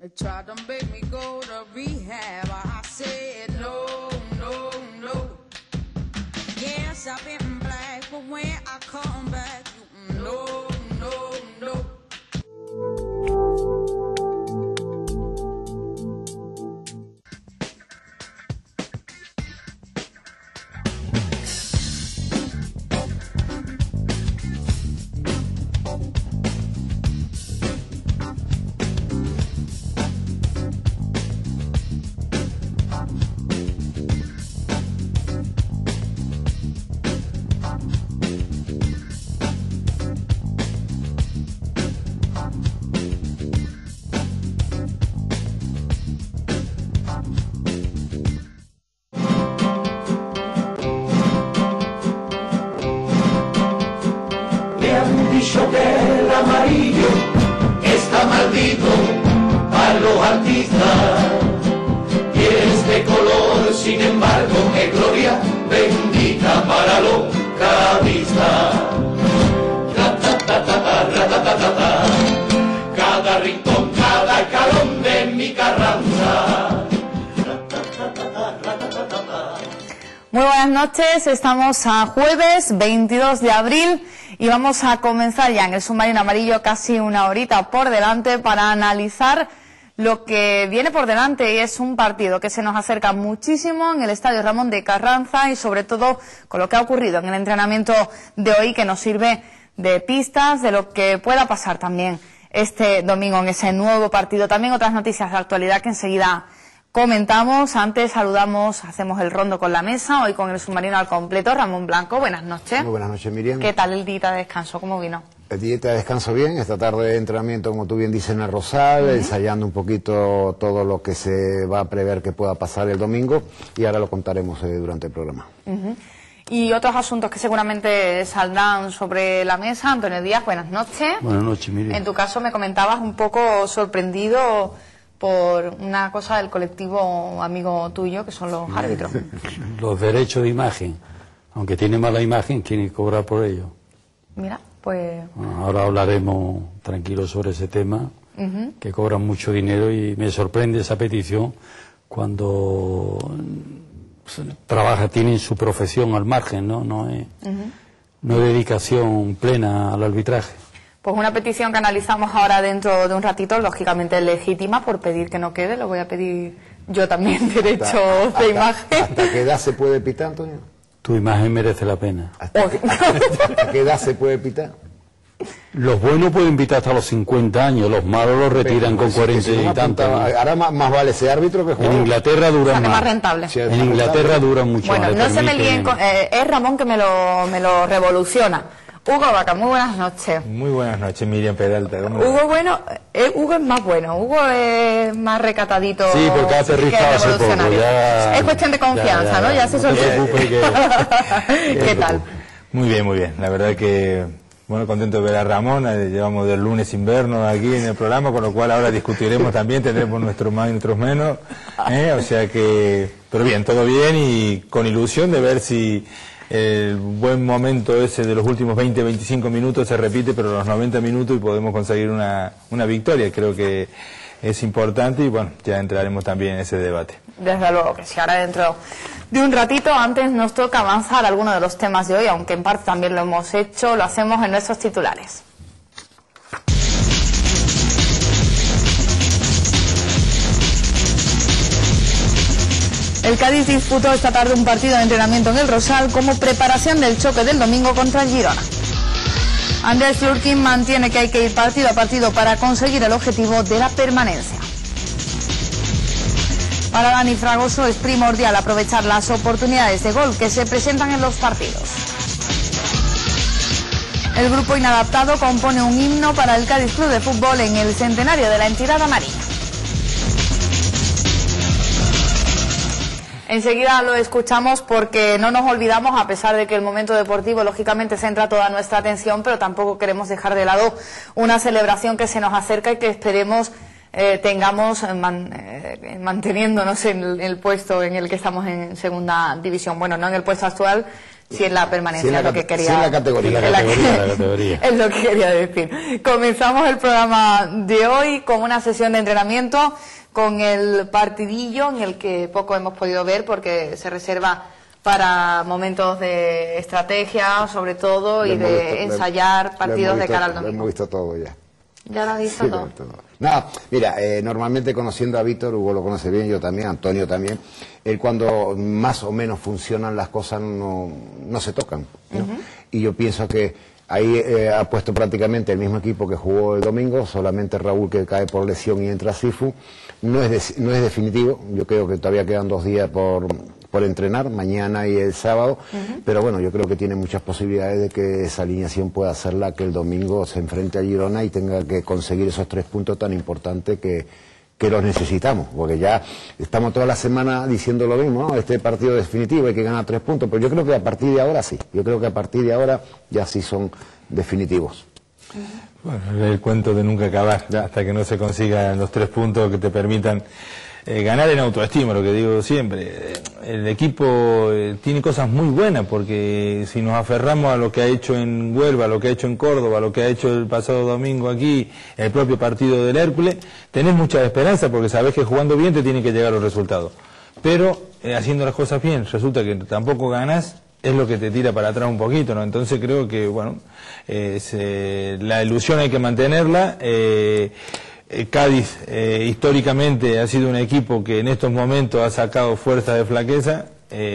They tried to make me go to rehab. I said no, no, no. Yes, I've been black, but when I come back, you no, estamos a jueves 22 de abril y vamos a comenzar ya en el submarino amarillo casi una horita por delante para analizar lo que viene por delante y es un partido que se nos acerca muchísimo en el Estadio Ramón de Carranza y sobre todo con lo que ha ocurrido en el entrenamiento de hoy que nos sirve de pistas de lo que pueda pasar también este domingo en ese nuevo partido. También otras noticias de actualidad que enseguida comentamos. Antes saludamos, hacemos el rondo con la mesa, hoy con el submarino al completo. Ramón Blanco, buenas noches. Muy buenas noches, Miriam. ¿Qué tal el día de descanso? ¿Cómo vino? El día de descanso bien, esta tarde de entrenamiento, como tú bien dices, en el Rosal, ensayando un poquito todo lo que se va a prever que pueda pasar el domingo y ahora lo contaremos eh, durante el programa. Y otros asuntos que seguramente saldrán sobre la mesa. Antonio Díaz, buenas noches. Buenas noches, Miriam. En tu caso me comentabas un poco sorprendido por una cosa del colectivo amigo tuyo, que son los árbitros. Los derechos de imagen, aunque tiene mala imagen, tiene que cobrar por ello. Mira, pues Ahora hablaremos tranquilo sobre ese tema, que cobran mucho dinero y me sorprende esa petición cuando trabaja, tienen su profesión al margen, ¿no? No es, no es dedicación plena al arbitraje. Pues una petición que analizamos ahora dentro de un ratito, lógicamente legítima por pedir que no quede, lo voy a pedir yo también, derechos ¿Hasta- de hasta- imagen. ¿Hasta qué edad se puede pitar, Antonio? Tu imagen merece la pena. ¿Hasta, hasta qué edad se puede pitar? Los buenos pueden pitar hasta los 50 años, los malos los retiran con Pues, que 40 si no y tantos. Ahora más, más vale ser árbitro que En jugador. Inglaterra duran Sale más más. rentable. En Inglaterra duran mucho Bueno, más. no se me líen con... eh, es Ramón que me lo, me lo revoluciona. Hugo Vaca, muy buenas noches. Muy buenas noches, Miriam Peralta. Hugo bueno, eh, Hugo es más bueno, Hugo es más recatadito. Sí, porque hace poco. revolucionario. Ya, es cuestión de confianza, ya, ¿no? Ya se no que- ¿Qué tal? Muy bien, muy bien. La verdad que, bueno, contento de ver a Ramón. eh, Llevamos del lunes invierno aquí en el programa, con lo cual ahora discutiremos también, tendremos nuestros más y nuestros menos. ¿eh? O sea que, pero bien, todo bien y con ilusión de ver si el buen momento ese de los últimos 20, 25 minutos se repite, pero los 90 minutos y podemos conseguir una, una victoria. Creo que es importante y bueno, ya entraremos también en ese debate. Desde luego que sí, ahora dentro de un ratito, antes nos toca avanzar algunos de los temas de hoy, aunque en parte también lo hemos hecho, lo hacemos en nuestros titulares. El Cádiz disputó esta tarde un partido de entrenamiento en el Rosal como preparación del choque del domingo contra el Girona. Andrés Flurkin mantiene que hay que ir partido a partido para conseguir el objetivo de la permanencia. Para Dani Fragoso es primordial aprovechar las oportunidades de gol que se presentan en los partidos. El grupo inadaptado compone un himno para el Cádiz Club de Fútbol en el centenario de la entidad amarilla. Enseguida lo escuchamos porque no nos olvidamos, a pesar de que el momento deportivo lógicamente centra toda nuestra atención, pero tampoco queremos dejar de lado una celebración que se nos acerca y que esperemos eh, tengamos eh, man- eh, manteniéndonos en el, el puesto en el que estamos en segunda división. Bueno, no en el puesto actual, si es la permanencia, la lo que quería. categoría. categoría, la categoría. es lo que quería decir. Comenzamos el programa de hoy con una sesión de entrenamiento con el partidillo en el que poco hemos podido ver porque se reserva para momentos de estrategia, sobre todo, y Lo de visto- lo- ensayar lo partidos hemos de visto- cara al Lo domingo. hemos visto todo ya. Ya lo has visto Sí, lo todo. visto todo. No, mira, eh, normalmente conociendo a Víctor, Hugo lo conoce bien, yo también, Antonio también, él cuando más o menos funcionan las cosas no, no se tocan. ¿no? Y yo pienso que ahí eh, ha puesto prácticamente el mismo equipo que jugó el domingo, solamente Raúl que cae por lesión y entra Sifu. No es, de- no es definitivo, yo creo que todavía quedan dos días por, por entrenar, mañana y el sábado, pero bueno, yo creo que tiene muchas posibilidades de que esa alineación pueda ser la que el domingo se enfrente a Girona y tenga que conseguir esos tres puntos tan importantes que, que los necesitamos, porque ya estamos toda la semana diciendo lo mismo, ¿no? Este partido definitivo hay que ganar tres puntos, pero yo creo que a partir de ahora sí, yo creo que a partir de ahora ya sí son definitivos. Bueno, el cuento de nunca acabar, hasta que no se consigan los tres puntos que te permitan eh, ganar en autoestima, lo que digo siempre. El equipo eh, tiene cosas muy buenas, porque si nos aferramos a lo que ha hecho en Huelva, a lo que ha hecho en Córdoba, a lo que ha hecho el pasado domingo aquí, el propio partido del Hércules, tenés mucha esperanza, porque sabés que jugando bien te tienen que llegar los resultados. Pero eh, haciendo las cosas bien, resulta que tampoco ganás, es lo que te tira para atrás un poquito, ¿no? Entonces creo que, bueno, eh, la ilusión hay que mantenerla. eh, eh, Cádiz históricamente ha sido un equipo que en estos momentos ha sacado fuerza de flaqueza.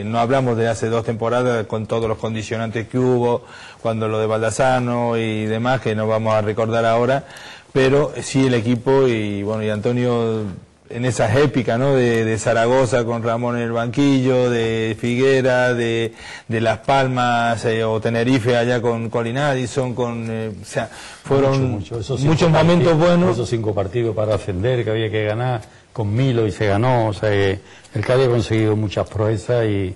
no hablamos de hace dos temporadas con todos los condicionantes que hubo, cuando lo de Baldassano y demás, que no vamos a recordar ahora, pero sí el equipo y bueno, y Antonio en esas épicas, ¿no? De, de Zaragoza con Ramón en el banquillo, de Figuera, de, de Las Palmas eh, o Tenerife allá con Colin Addison, con, eh, o sea, fueron Mucho, mucho. Muchos momentos partidos- buenos. Esos cinco partidos para ascender que había que ganar con Milo y se ganó. O sea, que el Cádiz ha conseguido muchas proezas y,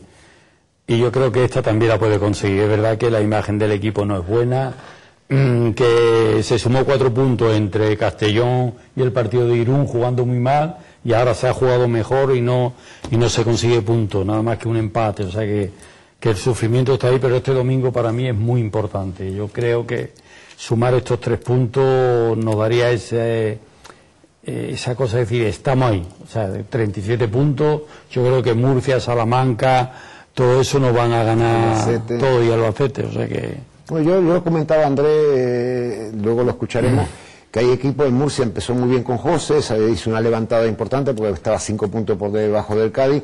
y yo creo que esta también la puede conseguir. Es verdad que la imagen del equipo no es buena, que se sumó cuatro puntos entre Castellón y el partido de Irún jugando muy mal y ahora se ha jugado mejor y no, y no se consigue punto, nada más que un empate. O sea que, que el sufrimiento está ahí, pero este domingo para mí es muy importante. Yo creo que sumar estos tres puntos nos daría ese, eh, esa cosa de decir, estamos ahí. O sea, de 37 puntos, yo creo que Murcia, Salamanca, todo eso nos van a ganar Albacete. todo y Albacete. O sea que. Bueno, yo, lo comentaba André, eh, luego lo escucharemos, que hay equipo en Murcia, empezó muy bien con José, hizo una levantada importante porque estaba cinco puntos por debajo del Cádiz,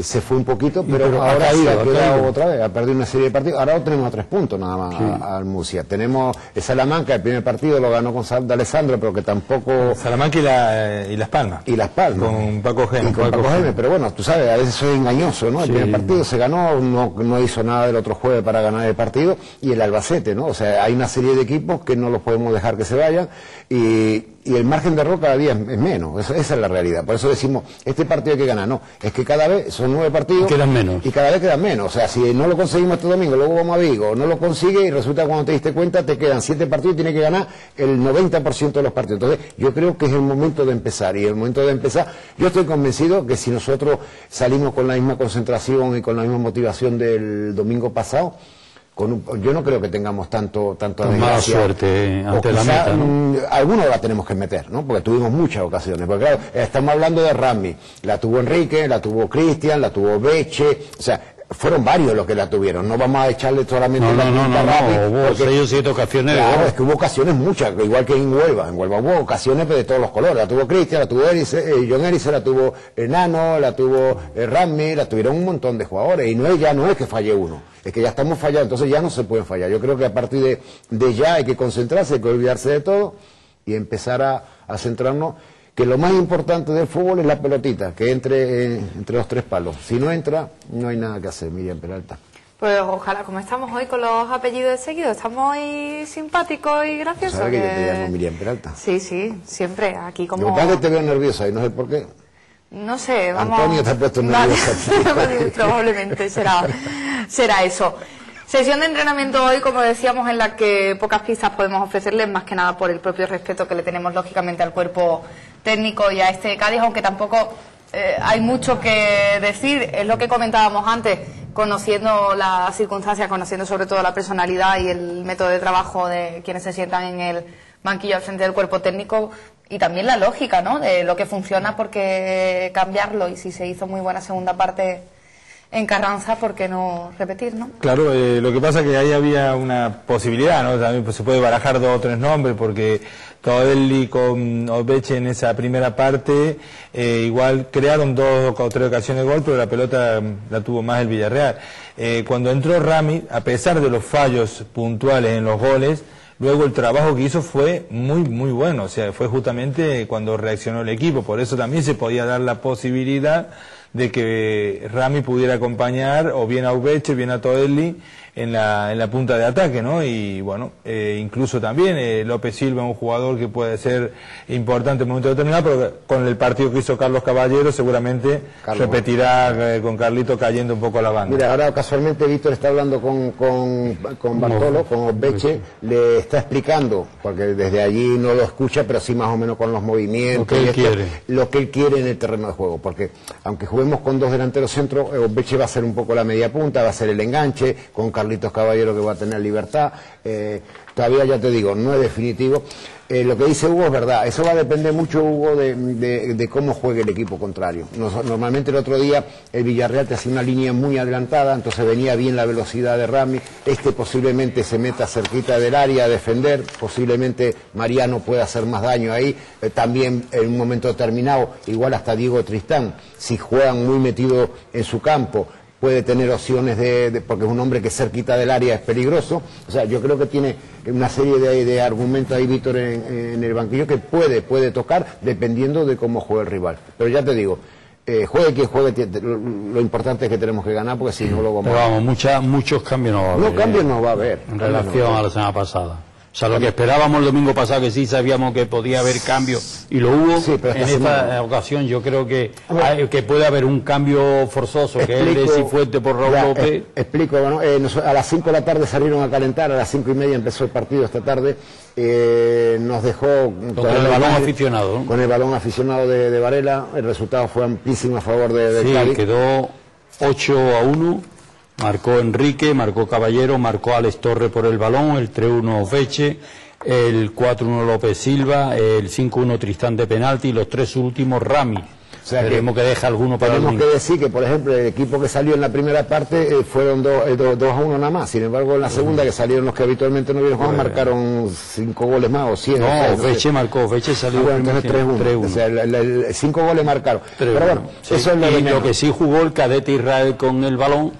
se fue un poquito, pero, ahora caído, se ha quedado caído. otra vez, ha perdido una serie de partidos, ahora tenemos a tres puntos nada más al Murcia. Tenemos el Salamanca, el primer partido lo ganó con Sal de Alessandro, pero que tampoco... Salamanca y, la- y Las Palmas. Y Las Palmas. Con Paco Gémez. Con Paco Gémez, pero bueno, tú sabes, a veces soy engañoso, ¿no? El Sí. primer partido se ganó, no, no hizo nada del otro jueves para ganar el partido, y el Albacete, ¿no? O sea, hay una serie de equipos que no los podemos dejar que se vayan, y, y el margen de error cada día es, es menos, esa, esa es la realidad. Por eso decimos, este partido hay que ganar, no, es que cada vez son nueve partidos. Quedan menos. Y cada vez quedan menos. O sea, si no lo conseguimos este domingo, luego vamos a Vigo, no lo consigue y resulta que cuando te diste cuenta te quedan siete partidos y tienes que ganar el 90% de los partidos. Entonces, yo creo que es el momento de empezar. Y el momento de empezar, yo estoy convencido que si nosotros salimos con la misma concentración y con la misma motivación del domingo pasado, con un- yo no creo que tengamos tanto tanto Con mala suerte, eh, O ante la quizá, meta, ¿no? mm, algunos la tenemos que meter, ¿no? Porque tuvimos muchas ocasiones. Porque claro, estamos hablando de Rami. La tuvo Enrique, la tuvo Cristian, la tuvo Beche. O sea, fueron varios los que la tuvieron. No vamos a echarle solamente No, la no, no, no, no, hubo porque- seis o siete ocasiones Claro, gol. es que hubo ocasiones muchas, igual que en Huelva. En Huelva hubo ocasiones de todos los colores. La tuvo Cristian, la tuvo Erice, eh, John Erice, la tuvo Enano, la tuvo eh, Rami, la tuvieron un montón de jugadores. Y no es, ya no es que falle uno, es que ya estamos fallando, entonces ya no se puede fallar. Yo creo que a partir de, de ya hay que concentrarse, hay que olvidarse de todo y empezar a, a centrarnos que lo más importante del fútbol es la pelotita, que entre eh, entre los tres palos. Si no entra, no hay nada que hacer, Miriam Peralta. Pues ojalá, como estamos hoy con los apellidos seguidos, estamos hoy simpáticos y graciosos. ¿Sabes que yo te que- llamo Miriam Peralta? Sí, sí, siempre aquí como... Lo que te veo nerviosa y no sé por qué. No sé, vamos... Antonio te ha puesto Vale, nerviosa. Probablemente será, será eso. Sesión de entrenamiento hoy, como decíamos, en la que pocas pistas podemos ofrecerles, más que nada por el propio respeto que le tenemos lógicamente al cuerpo técnico y a este Cádiz, aunque tampoco eh, hay mucho que decir. Es lo que comentábamos antes, conociendo las circunstancias, conociendo sobre todo la personalidad y el método de trabajo de quienes se sientan en el banquillo al frente del cuerpo técnico y también la lógica, ¿no? De lo que funciona, porque cambiarlo y si se hizo muy buena segunda parte en Carranza, ¿por qué no repetir, no? Claro, eh, lo que pasa es que ahí había una posibilidad, ¿no? También pues, se puede barajar dos o tres nombres, porque Todelli con Obeche en esa primera parte, eh, igual crearon dos o tres ocasiones de gol, pero la pelota mm, la tuvo más el Villarreal. Eh, cuando entró Rami, a pesar de los fallos puntuales en los goles, luego el trabajo que hizo fue muy, muy bueno, o sea, fue justamente cuando reaccionó el equipo, por eso también se podía dar la posibilidad de que Rami pudiera acompañar o bien a Ubeche, bien a Todelli en la, en la punta de ataque, ¿no? Y bueno, eh, incluso también eh, López Silva, un jugador que puede ser importante en un momento determinado, pero con el partido que hizo Carlos Caballero seguramente repetirá eh, con Carlito cayendo un poco a la banda. Mira, ahora casualmente Víctor está hablando con, con, con Bartolo, con Obeche, le está explicando, porque desde allí no lo escucha, pero sí más o menos con los movimientos. Lo que él y esto, quiere. Lo que él quiere en el terreno de juego, porque aunque juguemos con dos delanteros centros, eh, Obeche va a ser un poco la media punta, va a ser el enganche, con Carlitos Caballero que va a tener libertad. eh, todavía ya te digo, no es definitivo. Eh, lo que dice Hugo es verdad, eso va a depender mucho, Hugo, de, de- cómo juegue el equipo contrario. Normalmente el otro día el Villarreal te hacía una línea muy adelantada, entonces venía bien la velocidad de Rami, este posiblemente se meta cerquita del área a defender, posiblemente Mariano pueda hacer más daño ahí, Eh, también en un momento determinado, igual hasta Diego Tristán, si juegan muy metido en su campo, puede tener opciones de, de- porque es un hombre que cerquita del área es peligroso. O sea, yo creo que tiene una serie de, de argumentos ahí, Víctor, en, en el banquillo que puede, puede tocar dependiendo de cómo juegue el rival. Pero ya te digo, eh, juegue quien juegue, lo, lo importante es que tenemos que ganar porque si no lo vamos Pero a... vamos, mucha- muchos cambios no va a haber. No, cambios ¿eh? no va a haber. En no relación a la semana pasada. O sea, lo que esperábamos el domingo pasado, que sí sabíamos que podía haber cambios, y lo hubo, Sí, pero en esta ocasión yo creo que, hay- que puede haber un cambio forzoso, que es el de Cifuente por Raúl ya, López. eh, explico, bueno, eh, nos- a las 5 de la tarde salieron a calentar, a las 5 y media empezó el partido esta tarde, eh, nos dejó... Con el balón aficionado, ¿no? Con el balón aficionado de, de Varela, el resultado fue amplísimo a favor de, de Sí, quedó 8 a 1. Marcó Enrique, marcó Caballero, marcó Alex Torre por el balón, el 3-1 Feche, el 4-1 López Silva, el 5-1 Tristán de penalti y los tres últimos Rami. sea que que, deja alguno para el Tenemos que domingo. decir que, por ejemplo, el equipo que salió en la primera parte eh, fueron 2 a 1 nada más. Sin embargo, en la segunda, que salieron los que habitualmente no vieron jugar, marcaron 5 goles más o 100. No, Feche marcó, Feche salió Ah, bueno, entonces 3-1. 3-1. O sea, el- el- el- cinco goles marcaron. Pero bueno, Sí, eso es lo y lo que sí jugó el cadete Israel con el balón,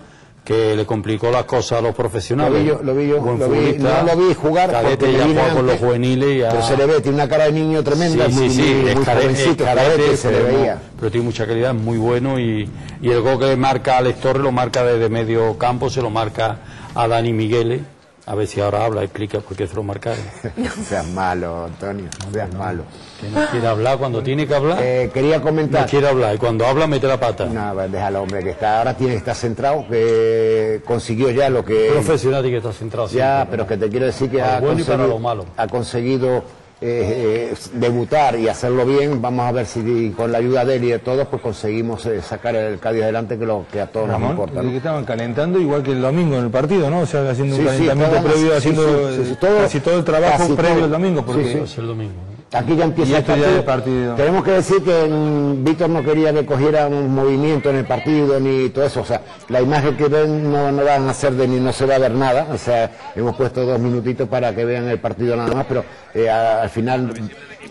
que le complicó las cosas a los profesionales. Lo vi yo, lo vi yo, Buen lo vi- no lo vi jugar Cadete ya con los juveniles ya... Pero se le ve, tiene una cara de niño tremenda, Sí, sí, sí, muy, es muy cadete, jovencito, cadete, cadete, se le pero, veía. pero tiene mucha calidad, es muy bueno y, y el gol que marca Alex Torres lo marca desde medio campo, se lo marca a Dani Migueles. A ver si ahora habla, explica por qué se lo marcaron. No seas malo, Antonio, no seas malo. Que no quiere hablar cuando tiene que hablar, Eh, quería no comentar. quiere hablar y cuando habla mete la pata. No, pues déjalo, hombre, que está, ahora tiene que estar centrado, que consiguió ya lo que... Profesional y que está centrado Ya, siempre, pero ¿no? que te quiero decir que Para ha bueno y para conseguido, lo malo. ha conseguido eh, debutar y hacerlo bien. Vamos a ver si con la ayuda de él y de todos pues conseguimos eh, sacar el Cádiz adelante, que lo que a todos nos importa. que estaban calentando igual que el domingo en el partido, ¿no? O sea, haciendo Sí, un sí, calentamiento previo, haciendo sí, sí, sí, todo- casi todo el trabajo previo todo. al domingo, porque Sí, sí. Es el domingo. Aquí ya empieza el partido. el partido. Tenemos que decir que mm, Víctor no quería que cogiera un movimiento en el partido ni todo eso. O sea, la imagen que ven no, no van a hacer de ni no se va a ver nada. O sea, hemos puesto dos minutitos para que vean el partido nada más, pero eh, al final,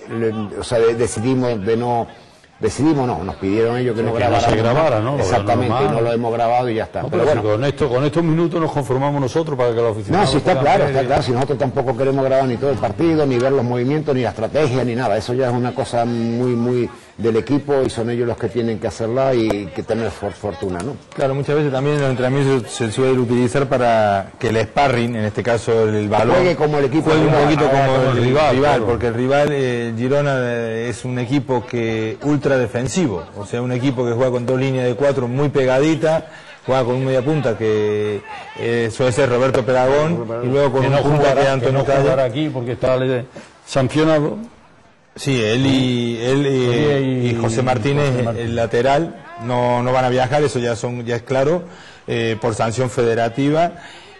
le- o sea, de- decidimos de no. Decidimos no, nos pidieron ellos que no que no grabáramos. se grabara, ¿no? Exactamente, y no lo hemos grabado y ya está. No, pero pero bueno, si con, esto, con estos minutos nos conformamos nosotros para que los aficionados no, sí está puedan claro, está claro. Si nosotros tampoco queremos grabar ni todo el partido, ni ver los movimientos, ni la estrategia, ni nada. Eso ya es una cosa muy, muy del equipo y son ellos los que tienen que hacerla y que tener for- fortuna, ¿no? Claro, muchas veces también los entrenamientos se, se suele utilizar para que el sparring, en este caso el balón, Juegue como el equipo juegue un poquito Ah, como, como el rival, rival, claro. porque el rival, eh, Girona eh, es un equipo que ultra defensivo, o sea, un equipo que juega con dos líneas de cuatro muy pegadita, juega con un media punta que eh, suele ser Roberto Peragón y luego con que un no punta jugará, que Antonio no jugará aquí porque está sancionado. Sí, él y, él y, Oye, y- José Martínez, José Martínez. el lateral, no, no van a viajar, eso ya, son, ya es claro, eh, por sanción federativa.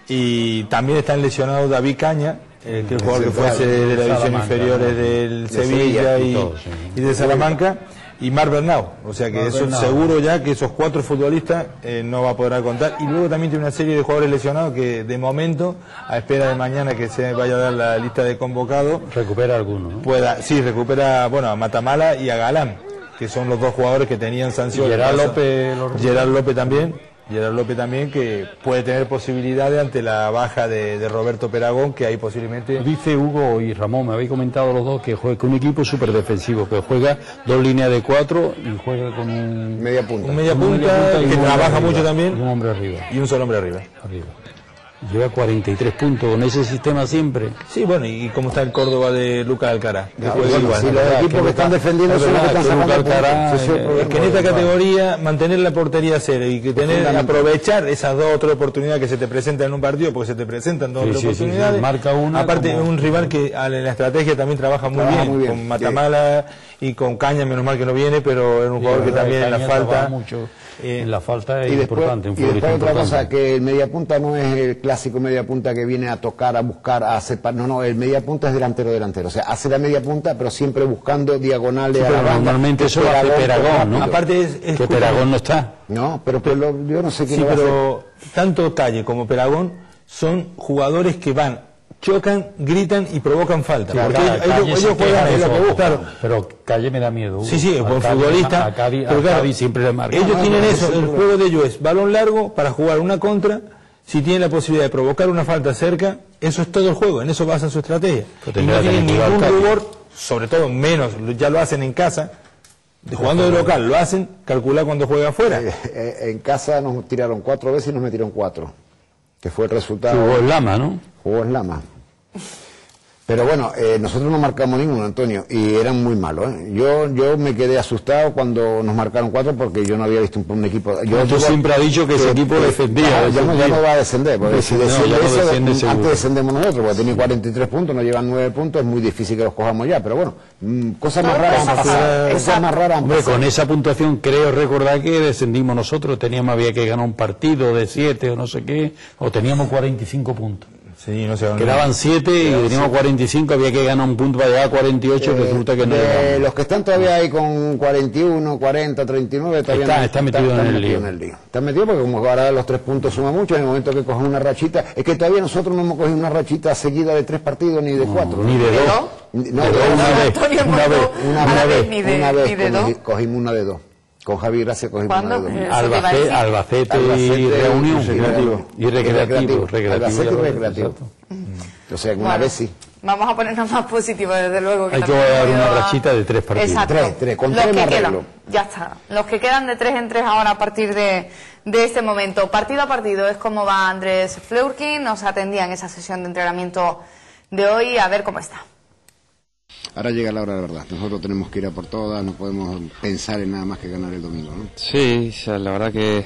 Y también están lesionados David Caña, eh, que es el jugador que fue de la división Salamanca, inferiores del De Sevilla Sevilla y, y todo, sí. y de Salamanca. Y Mar Bernau, o sea que Mar eso Bernau. seguro ya que esos cuatro futbolistas eh, no va a poder contar. Y luego también tiene una serie de jugadores lesionados que de momento, a espera de mañana que se vaya a dar la lista de convocados, Recupera alguno, ¿no? pueda, sí, recupera, bueno, a Matamala y a Galán, que son los dos jugadores que tenían sanción. Gerard López. Gerard López también, Gerard López también, que puede tener posibilidades ante la baja de, de Roberto Peragón, que ahí posiblemente... Dice Hugo y Ramón, me habéis comentado los dos que juega con un equipo súper defensivo, que juega dos líneas de cuatro y juega con un, Media punta. Un media un punta, media que trabaja arriba, mucho y un también hombre arriba, y un solo hombre arriba. arriba. Lleva 43 puntos con ese sistema siempre. Sí, bueno, y cómo está el Córdoba de Lucas Alcaraz, que Ah, bueno, igual. si los verdad, equipos que que están defendiendo es son los que están sacando Alcaraz, es que en esta categoría mantener la portería cero y que tener aprovechar esas dos o tres oportunidades que se te presentan en un partido, porque se te presentan dos o Sí, tres sí, sí, sí. oportunidades. Marca una Aparte como- es un rival que a la- en la estrategia también trabaja muy, Trabaja bien, muy bien, con sí. Matamala y con Caña, menos mal que no viene, pero es un jugador que verdad, también en la falta mucho. Eh, en la falta es y después, importante, un y después otra cosa, que el mediapunta no es el clásico mediapunta que viene a tocar, a buscar, a hacer... pa- No, no, el mediapunta es delantero, delantero. O sea, hace la mediapunta, pero siempre buscando diagonales Sí, a la pero banda. normalmente eso lo hace Peragón, ¿no? Aparte es- es que Peragón no está. No, pero, pero lo- yo no sé quién Sí, lo va a hacer. pero tanto Calle como Peragón son jugadores que van, chocan, gritan y provocan falta. porque ellos, ellos- juegan de es lo eso, que buscan. claro, pero Calle me da miedo. Hugo. Sí, sí, es A buen Cádiz- futbolista. A Cádiz, pero a claro, Cádiz siempre le marca. Ellos Ah, tienen eso, el juego de ellos es balón largo para jugar una contra. Si tienen la posibilidad de provocar una falta cerca, eso es todo el juego, en eso basan su estrategia. Pero Y no tienen ningún rubor, sobre todo menos, ya lo hacen en casa. Jugando de local, lo hacen, calcular cuando juega afuera. Eh, eh, en casa nos tiraron cuatro veces y nos metieron cuatro. Que fue el resultado. Jugó el Lama, ¿no? Jugó en Lama. Pero bueno, eh, nosotros no marcamos ninguno, Antonio, y eran muy malos. ¿eh? Yo yo me quedé asustado cuando nos marcaron cuatro porque yo no había visto un, un equipo. Yo siempre has dicho que ese equipo defendía, Ya, ya no, no va a descender, porque si No, no eso, antes seguro. descendemos nosotros, porque tienen 43 puntos, nos llevan 9 puntos, es muy difícil que los cojamos ya, pero bueno, mm, cosas más raras han pasado. Cosas más raras han Hombre, pasado. con esa puntuación creo recordar que descendimos nosotros, teníamos, había que ganar un partido de 7 o no sé qué, o teníamos 45 puntos. Sí, no sé dónde- Quedaban 7 y teníamos 45, había que ganar un punto para llegar a 48, que Eh, resulta que no los que están todavía ahí con 41, 40, 39, todavía Está- no- está metido en el metidos lío. Están metidos porque como ahora los tres puntos suman mucho, en el momento que cogen una rachita, es que todavía nosotros no hemos cogido una rachita seguida de tres partidos ni de cuatro. ni de ¿De dos. No, una vez. una vez, Una, vez, cogimos una de dos. Con Javi Gracia cogimos ¿Cuándo? una de. Eh, Albacete. Albacete, Albacete y Reunión y Recreativo. y Recreativo, recreativo, Albacete y Recreativo. exacto. O sea, una Bueno, vez sí. Vamos a ponernos más positivos, desde luego. Hay que dar una a- rachita de tres partidos. Exacto. Tres, tres, con Los tres que quedan, ya está. Los que quedan de tres en tres ahora a partir de, de este momento. Partido a partido es como va Andrés Fleurkin. Nos atendía en esa sesión de entrenamiento de hoy. A ver cómo está. Ahora llega la hora de verdad. Nosotros tenemos que ir a por todas, no podemos pensar en nada más que ganar el domingo. ¿no? Sí, la verdad que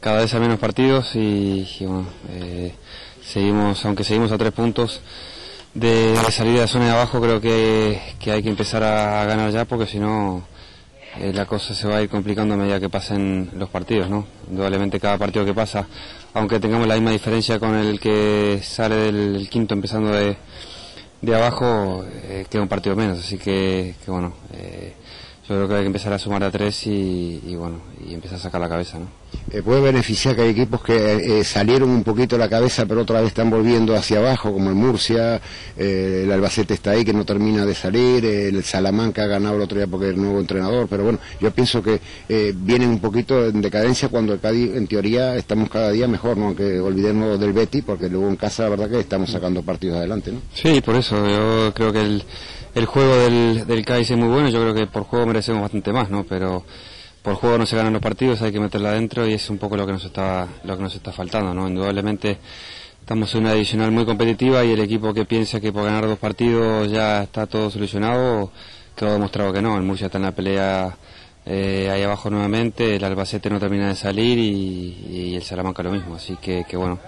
cada vez hay menos partidos y, bueno, eh, seguimos, aunque seguimos a tres puntos de, de salir de la zona de abajo, creo que, que hay que empezar a ganar ya porque si no eh, la cosa se va a ir complicando a medida que pasen los partidos, ¿no? Indudablemente cada partido que pasa, aunque tengamos la misma diferencia con el que sale del el quinto empezando de, de abajo, eh, queda un partido menos, así que, bueno, eh, yo creo que hay que empezar a sumar a tres y, y bueno, y empezar a sacar la cabeza, ¿no? Eh, puede beneficiar que hay equipos que eh, salieron un poquito la cabeza, pero otra vez están volviendo hacia abajo, como el Murcia, eh, el Albacete está ahí que no termina de salir, eh, el Salamanca ha ganado el otro día porque es el nuevo entrenador, pero bueno, yo pienso que eh, vienen un poquito en decadencia cuando el Cádiz, en teoría, estamos cada día mejor, ¿no? Aunque olvidemos del Betty, porque luego en casa la verdad que estamos sacando partidos adelante, ¿no? Sí, por eso, yo creo que el, el juego del, del Cádiz es muy bueno, yo creo que por juego merecemos bastante más, ¿no? Pero por juego no se ganan los partidos, hay que meterla adentro y es un poco lo que nos está, lo que nos está faltando, ¿no? Indudablemente estamos en una divisional muy competitiva y el equipo que piensa que por ganar dos partidos ya está todo solucionado, quedó demostrado que no, el Murcia está en la pelea eh, ahí abajo nuevamente, el Albacete no termina de salir y, y el Salamanca lo mismo, así que, que bueno,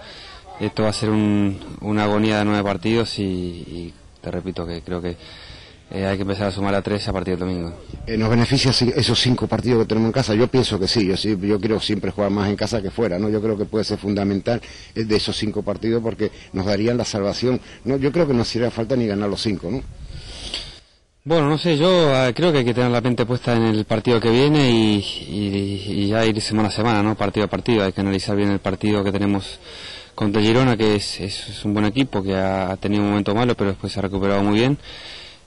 esto va a ser un- una agonía de nueve partidos y, y te repito que creo que eh, hay que empezar a sumar a tres a partir del domingo. Eh, ¿Nos beneficia esos cinco partidos que tenemos en casa? Yo pienso que sí, yo, sí, yo quiero siempre jugar más en casa que fuera, ¿no? Yo creo que puede ser fundamental eh, de esos cinco partidos porque nos darían la salvación. No, yo creo que no hacía falta ni ganar los cinco, ¿no? Bueno, no sé, yo eh, creo que hay que tener la mente puesta en el partido que viene y, y- y ya ir semana a semana, ¿no? Partido a partido. Hay que analizar bien el partido que tenemos contra Girona, que es, es- es un buen equipo, que ha, ha tenido un momento malo, pero después se ha recuperado muy bien.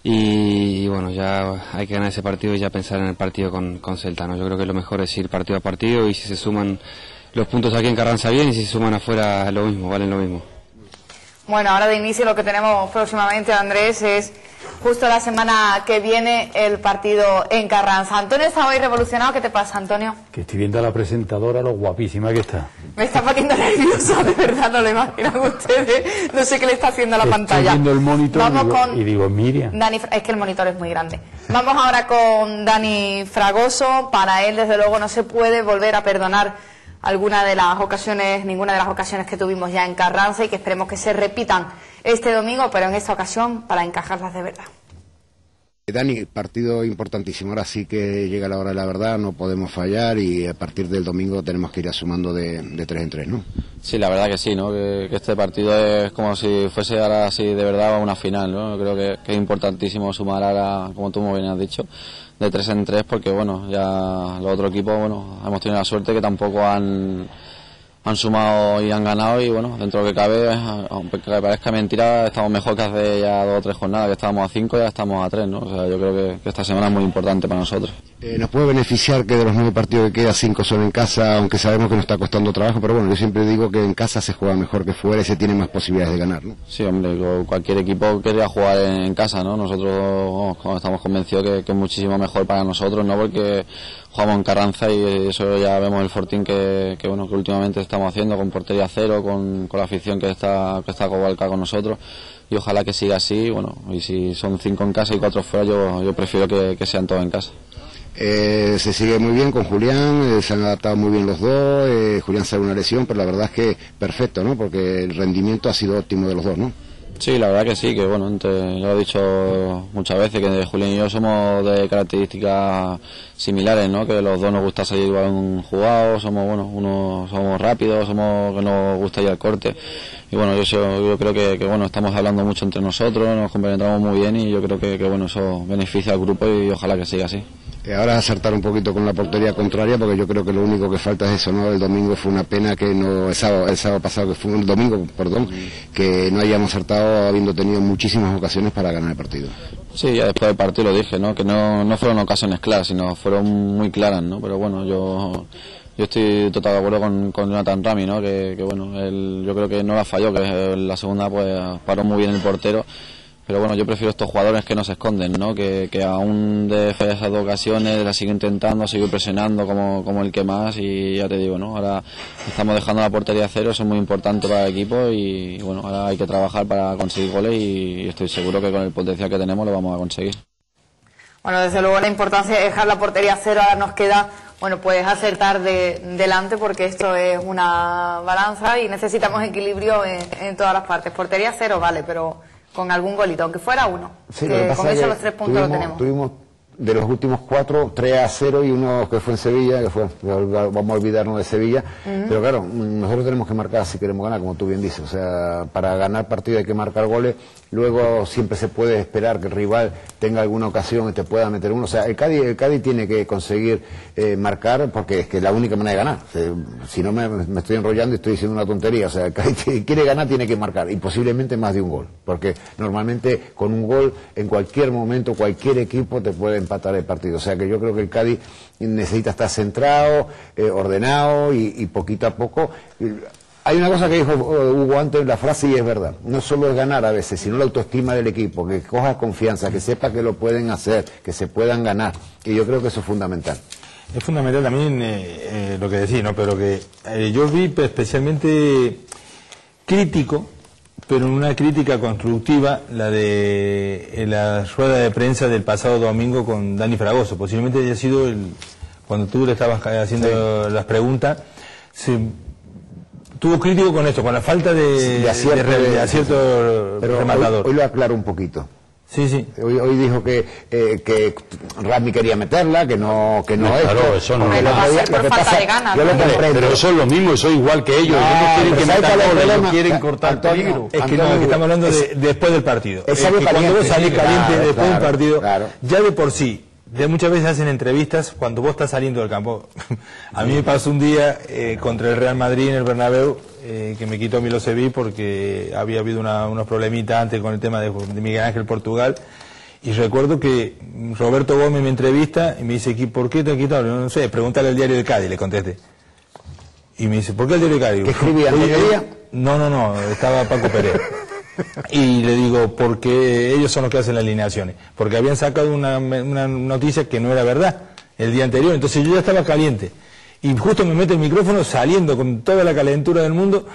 Y, bueno, ya hay que ganar ese partido y ya pensar en el partido con, con Celta, ¿no? Yo creo que lo mejor es ir partido a partido y si se suman los puntos aquí en Carranza bien y si se suman afuera lo mismo, valen lo mismo. Bueno, ahora de inicio lo que tenemos próximamente, Andrés, es justo la semana que viene el partido en Carranza. Antonio está hoy revolucionado. ¿Qué te pasa, Antonio? Que estoy viendo a la presentadora, lo guapísima que está. Me está poniendo nerviosa, de verdad, no lo imaginan ustedes. No sé qué le está haciendo a la Estoy pantalla. viendo el monitor Vamos y, digo, con y digo, Miriam. Dani, es que el monitor es muy grande. Vamos ahora con Dani Fragoso. Para él, desde luego, no se puede volver a perdonar alguna de las ocasiones, ninguna de las ocasiones que tuvimos ya en Carranza y que esperemos que se repitan este domingo, pero en esta ocasión para encajarlas de verdad. Dani, partido importantísimo. Ahora sí que llega la hora de la verdad, no podemos fallar y a partir del domingo tenemos que ir sumando de, de tres en tres, ¿no? Sí, la verdad que sí, ¿no? Que, que este partido es como si fuese ahora así de verdad una final, ¿no? Creo que, que es importantísimo sumar ahora, como tú muy bien has dicho, de tres en tres porque, bueno, ya los otros equipos, bueno, hemos tenido la suerte que tampoco han, han sumado y han ganado y, bueno, dentro de lo que cabe, aunque parezca mentira, estamos mejor que hace ya dos o tres jornadas, que estábamos a cinco y ya estamos a tres, ¿no? O sea, yo creo que, que esta semana es muy importante para nosotros. Eh, nos puede beneficiar que de los nueve partidos que queda, cinco son en casa, aunque sabemos que nos está costando trabajo, pero bueno, yo siempre digo que en casa se juega mejor que fuera y se tiene más posibilidades de ganar, ¿no? Sí, hombre, cualquier equipo querría jugar en, en casa, ¿no? Nosotros estamos convencidos que, que es muchísimo mejor para nosotros, ¿no? Porque jugamos en Carranza y eso ya vemos el fortín que, que, bueno, que últimamente estamos haciendo con portería cero, con, con la afición que está, que está cobalca con nosotros y ojalá que siga así, bueno, y si son cinco en casa y cuatro fuera, yo, yo prefiero que, sean todos en casa. Eh, se sigue muy bien con Julián, eh, se han adaptado muy bien los dos, eh, Julián sale una lesión, pero la verdad es que perfecto, ¿no? Porque el rendimiento ha sido óptimo de los dos, ¿no? Sí, la verdad que sí, que bueno, yo lo he dicho muchas veces que Julián y yo somos de características similares, ¿no? Que los dos nos gusta salir balón jugado, somos bueno, uno somos rápidos, somos que nos gusta ir al corte. Y bueno, yo, yo, creo que, que, bueno, estamos hablando mucho entre nosotros, nos compenetramos muy bien y yo creo que, que bueno, eso beneficia al grupo y ojalá que siga así. Ahora acertar un poquito con la portería contraria, porque yo creo que lo único que falta es eso, ¿no? El domingo fue una pena que no, el sábado, el sábado pasado, que fue un domingo, perdón, que no hayamos acertado habiendo tenido muchísimas ocasiones para ganar el partido. Sí, ya después del partido lo dije, ¿no? Que no, no fueron ocasiones claras, sino fueron muy claras, ¿no? Pero bueno, yo, yo estoy total de acuerdo con, con Jonathan Rami, ¿no? Que, que bueno, él, yo creo que no la falló, que la segunda pues paró muy bien el portero. Pero bueno, yo prefiero estos jugadores que no se esconden, ¿no? Que, que aún de esas dos ocasiones la sigue intentando, sigue presionando como, como el que más y ya te digo, ¿no? Ahora estamos dejando la portería a cero, eso es muy importante para el equipo y bueno, ahora hay que trabajar para conseguir goles y estoy seguro que con el potencial que tenemos lo vamos a conseguir. Bueno, desde luego la importancia de dejar la portería a cero. Ahora nos queda, bueno, pues acertar de, delante porque esto es una balanza y necesitamos equilibrio en, en todas las partes. Portería cero, vale, pero con algún golito, aunque fuera uno. Sí, que lo que con eso los tres puntos lo tuvimos- tenemos. Tuvimos de los últimos cuatro, tres a cero y uno que fue en Sevilla, que fue, vamos a olvidarnos de Sevilla. Pero claro, nosotros tenemos que marcar si queremos ganar, como tú bien dices. O sea, para ganar partido hay que marcar goles. Luego siempre se puede esperar que el rival tenga alguna ocasión y te pueda meter uno. O sea, el Cádiz, el Cádiz tiene que conseguir eh, marcar porque es que es la única manera de ganar. O sea, si no me, me estoy enrollando y estoy diciendo una tontería. O sea, el Cádiz si quiere ganar tiene que marcar y posiblemente más de un gol. Porque normalmente con un gol en cualquier momento cualquier equipo te puede empatar el partido. O sea que yo creo que el Cádiz necesita estar centrado, eh, ordenado y, y poquito a poco. Hay una cosa que dijo eh, Hugo antes en la frase y es verdad. No solo es ganar a veces, sino la autoestima del equipo, que coja confianza, que sepa que lo pueden hacer, que se puedan ganar. Y yo creo que eso es fundamental. Es fundamental también eh, eh, lo que decís, ¿no? Pero que eh, yo vi especialmente crítico, pero en una crítica constructiva, la de la rueda de prensa del pasado domingo con Dani Fragoso. Posiblemente haya sido el, cuando tú le estabas haciendo las preguntas, se, tuvo crítico con esto, con la falta de, De acierto, de re- de de- acierto Pero hoy, rematador. hoy lo aclaro un poquito. Sí, sí. Hoy, hoy dijo que, eh, que Rami quería meterla, que no, que no, No, esto. claro, eso no lo por que falta pasa- de ganas, Yo lo ¿no? comprendo. Pero eso es lo mismo, eso es igual que ellos. No, ellos quieren pero que ¿sabes metan goles, quieren cortar Antonio, peligro. Es que no, que estamos hablando de, es- después del partido. es Es cuando caliente, vos salís sí, caliente claro, después de un partido, claro. ya de por sí, de muchas veces hacen entrevistas cuando vos estás saliendo del campo. A mí me pasó un día eh, contra el Real Madrid en el Bernabéu eh, que me quitó Milosevic porque había habido una- unos problemitas antes con el tema de, de Miguel Ángel Portugal. Y recuerdo que Roberto Gómez me entrevista y me dice, "¿Qué- ¿por qué te han quitado? No, no sé, pregúntale al diario de Cádiz, le contesté. Y me dice, ¿por qué el diario de Cádiz? ¿Qué escribía? No, no, no, estaba Paco Pérez. Y le digo, porque ellos son los que hacen las alineaciones. Porque habían sacado una, una noticia que no era verdad el día anterior. Entonces yo ya estaba caliente. Y justo me mete el micrófono saliendo con toda la calentura del mundo.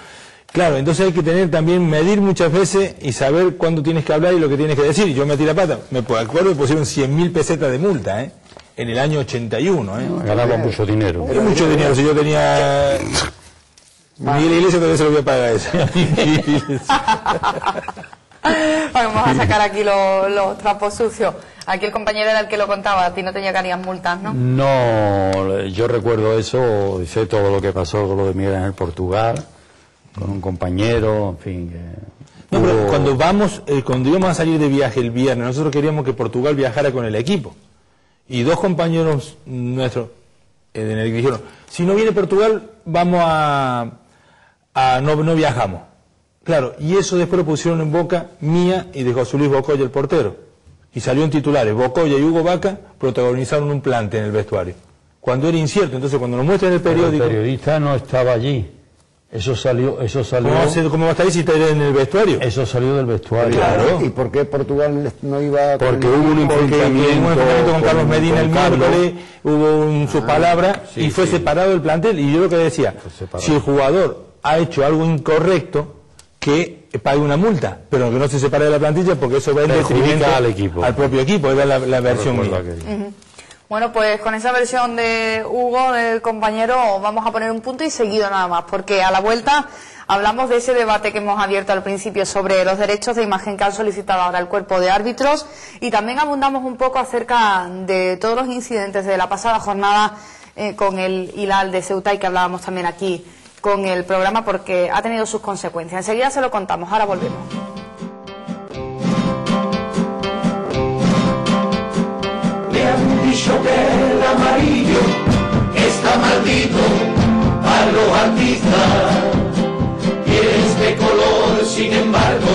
Claro, entonces hay que tener también, medir muchas veces y saber cuándo tienes que hablar y lo que tienes que decir. Y yo metí la pata. Me acuerdo que pusieron 100 mil pesetas de multa, ¿eh? En el año 81, ¿eh? Ganaba mucho dinero. Era mucho dinero. Si yo tenía... Miguel Iglesias todavía se lo voy a pagar a eso. Vamos a sacar aquí los, los trapos sucios. Aquí el compañero era el que lo contaba, a ti no te llegarían multas, ¿no? No, yo recuerdo eso, sé todo lo que pasó con lo de Miguel Ángel Portugal, con un compañero, en fin. que No, pero cuando vamos, eh, cuando íbamos a salir de viaje el viernes, nosotros queríamos que Portugal viajara con el equipo. Y dos compañeros nuestros eh, en el que dijeron, si no viene Portugal, vamos a, a- no, no viajamos. Claro, y eso después lo pusieron en boca mía y de José Luis Bocoya, el portero. Y salió en titulares, Bocoya y Hugo Vaca protagonizaron un plante en el vestuario. Cuando era incierto, entonces cuando nos muestran en el pero el periódico, periodista no estaba allí. Eso salió, eso salió, ¿cómo, a ser- cómo va a estar ahí si está en el vestuario? eso salió del vestuario. Claro. ¿Y por qué Portugal no iba con Porque el- hubo un Porque hubo un enfrentamiento enfrentamiento con Carlos Medina el con Carlos. miércoles, hubo un, su palabra sí, y fue sí. separado del plantel. Y yo lo que decía, si el jugador ha hecho algo incorrecto, que pague una multa, pero que no se separe de la plantilla porque eso va en detrimento al equipo. al propio equipo, era la, la versión mía. Bueno, pues con esa versión de Hugo, del compañero, vamos a poner un punto y seguido nada más, porque a la vuelta hablamos de ese debate que hemos abierto al principio sobre los derechos de imagen que han solicitado ahora el cuerpo de árbitros y también abundamos un poco acerca de todos los incidentes de la pasada jornada eh, con el Hilal de Ceuta y que hablábamos también aquí con el programa porque ha tenido sus consecuencias. Enseguida se lo contamos, ahora volvemos. Me han dicho que el amarillo está maldito para los artistas. Y es de color, sin embargo,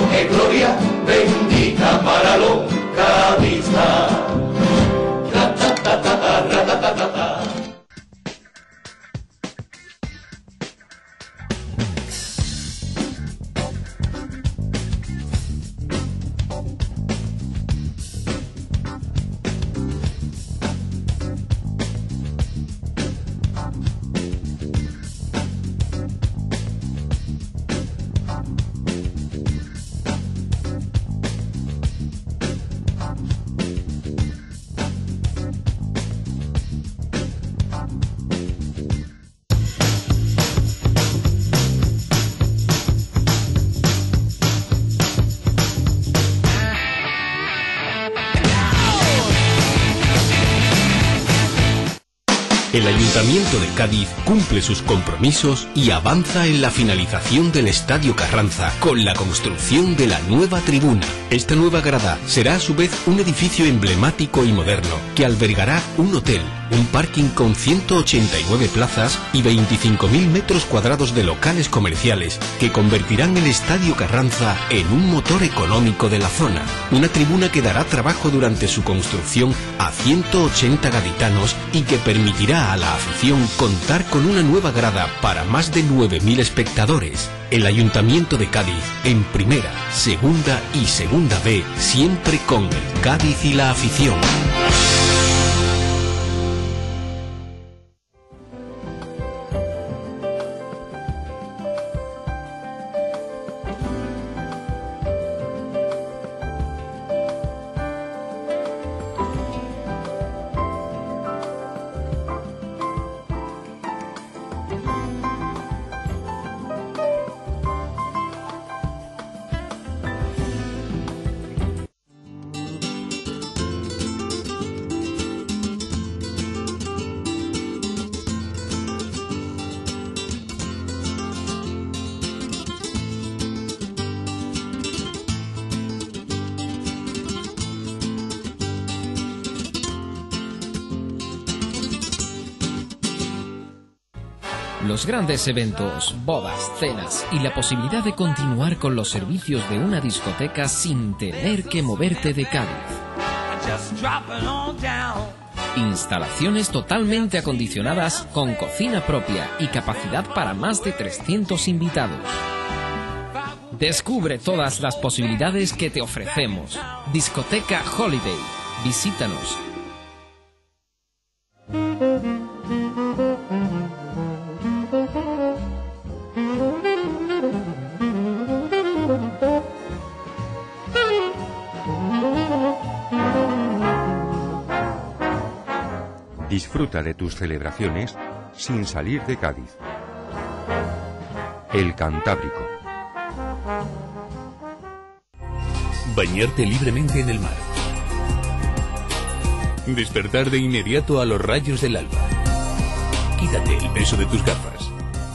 Ayuntamiento de Cádiz cumple sus compromisos y avanza en la finalización del Estadio Carranza con la construcción de la nueva tribuna. Esta nueva grada será a su vez un edificio emblemático y moderno que albergará un hotel, un parking con 189 plazas y 25.000 metros cuadrados de locales comerciales que convertirán el Estadio Carranza en un motor económico de la zona. Una tribuna que dará trabajo durante su construcción a 180 gaditanos y que permitirá a la afición contar con una nueva grada para más de 9.000 espectadores. El Ayuntamiento de Cádiz en primera, segunda y segunda B, siempre con el Cádiz y la afición. Los grandes eventos, bodas, cenas y la posibilidad de continuar con los servicios de una discoteca sin tener que moverte de Cádiz. Instalaciones totalmente acondicionadas con cocina propia y capacidad para más de 300 invitados. Descubre todas las posibilidades que te ofrecemos. Discoteca Holiday. Visítanos. De tus celebraciones sin salir de Cádiz. El Cantábrico. Bañarte libremente en el mar. Despertar de inmediato a los rayos del alba. Quítate el peso de tus gafas.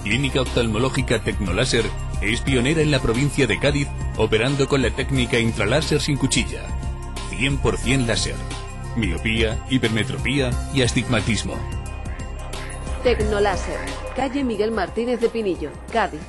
Clínica Oftalmológica Tecnoláser es pionera en la provincia de Cádiz, operando con la técnica intraláser sin cuchilla. 100% láser. Miopía, hipermetropía y astigmatismo. Tecnoláser, calle Miguel Martínez de Pinillo, Cádiz.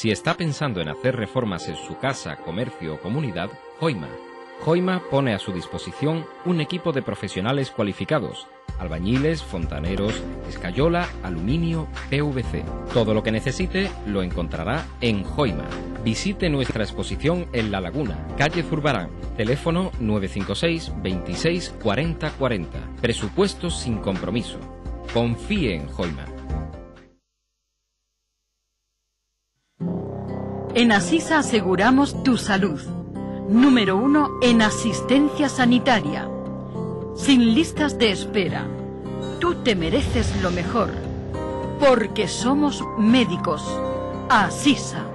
Si está pensando en hacer reformas en su casa, comercio o comunidad, Joima. Joima pone a su disposición un equipo de profesionales cualificados, albañiles, fontaneros, escayola, aluminio, PVC. Todo lo que necesite lo encontrará en Joima. Visite nuestra exposición en La Laguna, calle Zurbarán, teléfono 956 26 40 40. Presupuestos sin compromiso. Confíe en Joima. En Asisa aseguramos tu salud. Número uno en asistencia sanitaria. Sin listas de espera. Tú te mereces lo mejor. Porque somos médicos. Asisa.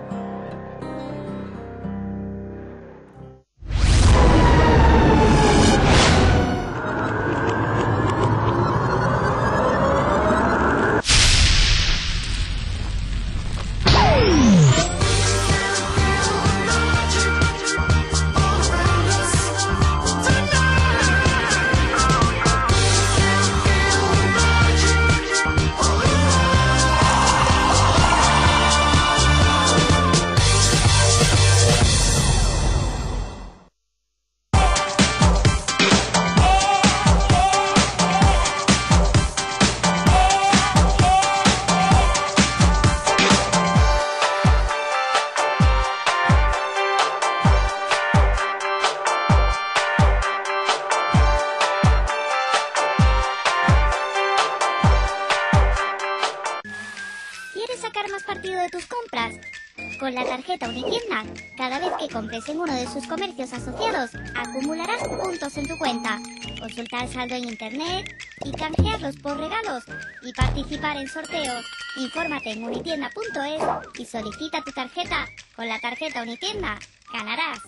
Consultar saldo en internet y canjearlos por regalos y participar en sorteos. Infórmate en unitienda.es y solicita tu tarjeta. Con la tarjeta Unitienda, ganarás.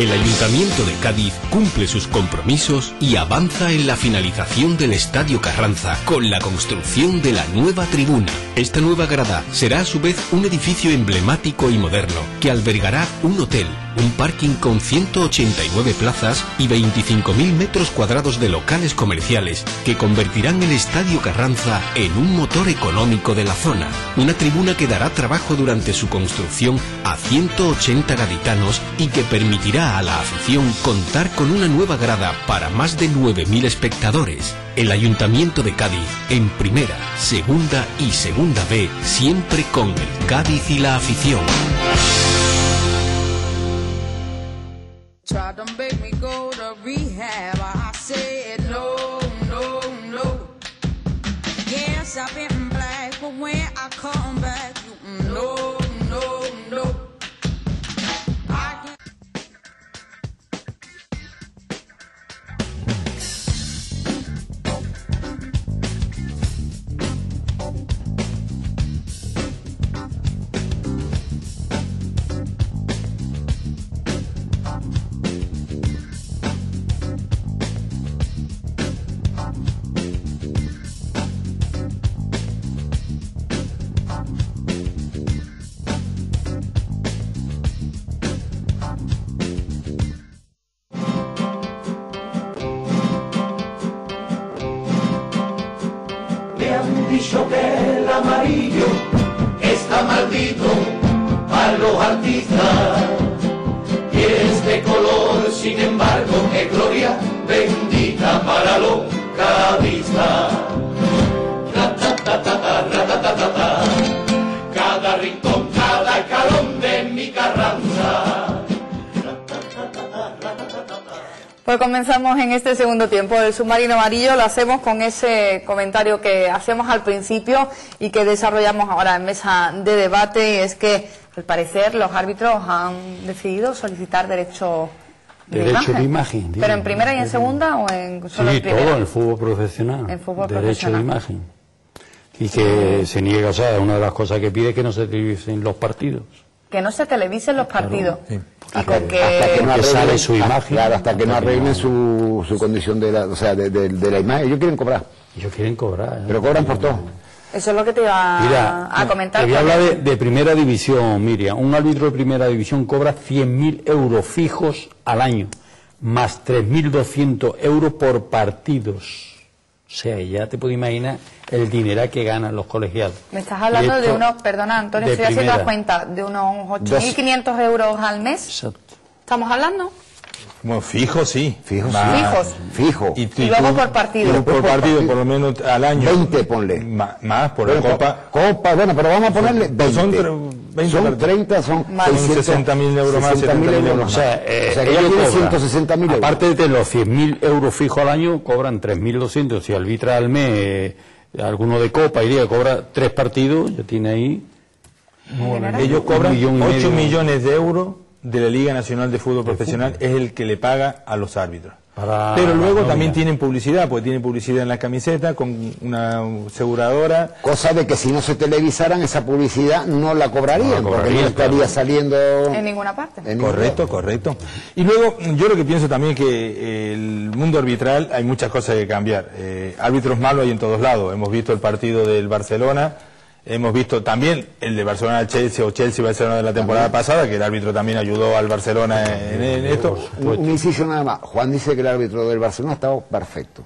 El Ayuntamiento de Cádiz cumple sus compromisos y avanza en la finalización del Estadio Carranza con la construcción de la nueva tribuna. Esta nueva grada será a su vez un edificio emblemático y moderno que albergará un hotel, un parking con 189 plazas y 25.000 metros cuadrados de locales comerciales que convertirán el Estadio Carranza en un motor económico de la zona. Una tribuna que dará trabajo durante su construcción a 180 gaditanos y que permitirá a la afición contar con una nueva grada para más de 9.000 espectadores. El Ayuntamiento de Cádiz en primera, segunda y segunda B, siempre con el Cádiz y la afición. Segundo tiempo del submarino amarillo. Lo hacemos con ese comentario que hacemos al principio y que desarrollamos ahora en mesa de debate. Y es que, al parecer, los árbitros han decidido solicitar derecho de Derecho imagen. de imagen. ¿Pero en primera y en segunda o en solo Sí, en todo en el fútbol profesional. En fútbol Derecho profesional. de imagen. Y que se niega, o sea, una de las cosas que pide es que no se televisen los partidos. Que no se televisen los partidos. Y Hasta, con que... hasta que no arreglen, sale su imagen. Claro, hasta que no arreglen su, su condición de la, o sea, de, de- de la imagen. Ellos quieren cobrar, Ellos quieren cobrar. ¿eh? pero cobran por todo. Eso es lo que te iba Mira, a comentar. te voy a porque- hablar de, de primera división, Miriam. Un árbitro de primera división cobra 100.000 euros fijos al año, más 3.200 euros por partidos. O sea, ya te puedes imaginar el dinero que ganan los colegiados. Me estás hablando Y de esto- unos, perdona Antonio, estoy haciendo la primera. cuenta, de unos 8.500 euros al mes. Exacto. ¿Estamos hablando? Bueno, fijo sí. Fijo, sí. Más- Fijos. Fijo. Y, Y luego por partido. y por partido, por lo menos al año. 20 ponle. Ma- más, por la Bueno, Copa. co- Copa, bueno, pero vamos a ponerle 20. Son 20 son partidos. 30, son Vale. 600, 60.000 euros más, 60.000 70.000 euros euros más. O sea, eh, O sea, que ya ellos tiene cobran, 160.000 euros. Aparte de los 100.000 euros fijos al año, cobran 3.200. Si arbitra al mes eh, alguno de Copa y día cobra tres partidos, ya tiene ahí. Ellos Un cobran millón y 8 medio. millones de euros de la Liga Nacional de Fútbol Profesional, es el que le paga a los árbitros. Para Pero luego también tienen publicidad, porque tienen publicidad en la camiseta con una aseguradora. Cosa de que si no se televisaran esa publicidad no la cobrarían, No la porque no estaría claro. saliendo En ninguna parte. en Correcto, correcto. Y luego, yo lo que pienso también es que eh, el mundo arbitral hay muchas cosas que cambiar. Eh, árbitros malos hay en todos lados. Hemos visto el partido del Barcelona, hemos visto también el de Barcelona-Chelsea o Chelsea-Barcelona de la temporada pasada, que el árbitro también ayudó al Barcelona en, en esto. Un, inciso nada más. Juan dice que el árbitro del Barcelona estaba perfecto.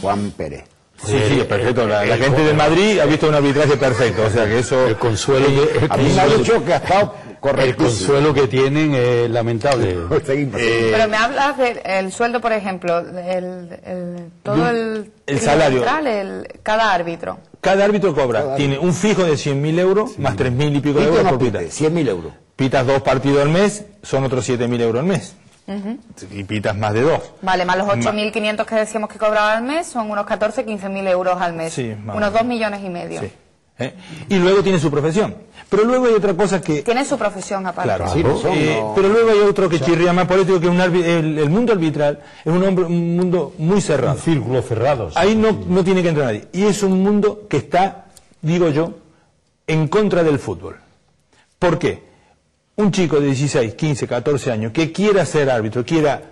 Juan Pérez. Sí, sí, es perfecto. La, la gente del Madrid ha visto un arbitraje perfecto, o sea que eso... El consuelo, que- el A mí me ha consuelo- dicho que ha estado el consuelo que tienen es lamentable. Pero me hablas del sueldo, por ejemplo, el, el- todo el, El salario. el, cada árbitro. Cada árbitro cobra, tiene un fijo de 100.000 euros, más 3.000 y pico de euros no por pite, pita. 100.000 euros. Pitas dos partidos al mes, son otros 7.000 euros al mes. Ujú. Y pitas más de dos. Vale, más los Ma- 8.500 que decíamos que cobraba al mes, son unos 14, 15.000 euros al mes. Sí, unos menos. 2 millones y medio. Sí. ¿Eh? Y luego tiene su profesión. Pero luego hay otra cosa que... Tiene su profesión aparte. Claro, Sí, no eh, no. pero luego hay otro que chirría más por esto que un el, el mundo arbitral es un, hombre, un mundo muy cerrado. Un círculo cerrado. sí. Ahí no, no tiene que entrar nadie. Y es un mundo que está, digo yo, en contra del fútbol. ¿Por qué? Un chico de 16, 15, 14 años que quiera ser árbitro, quiera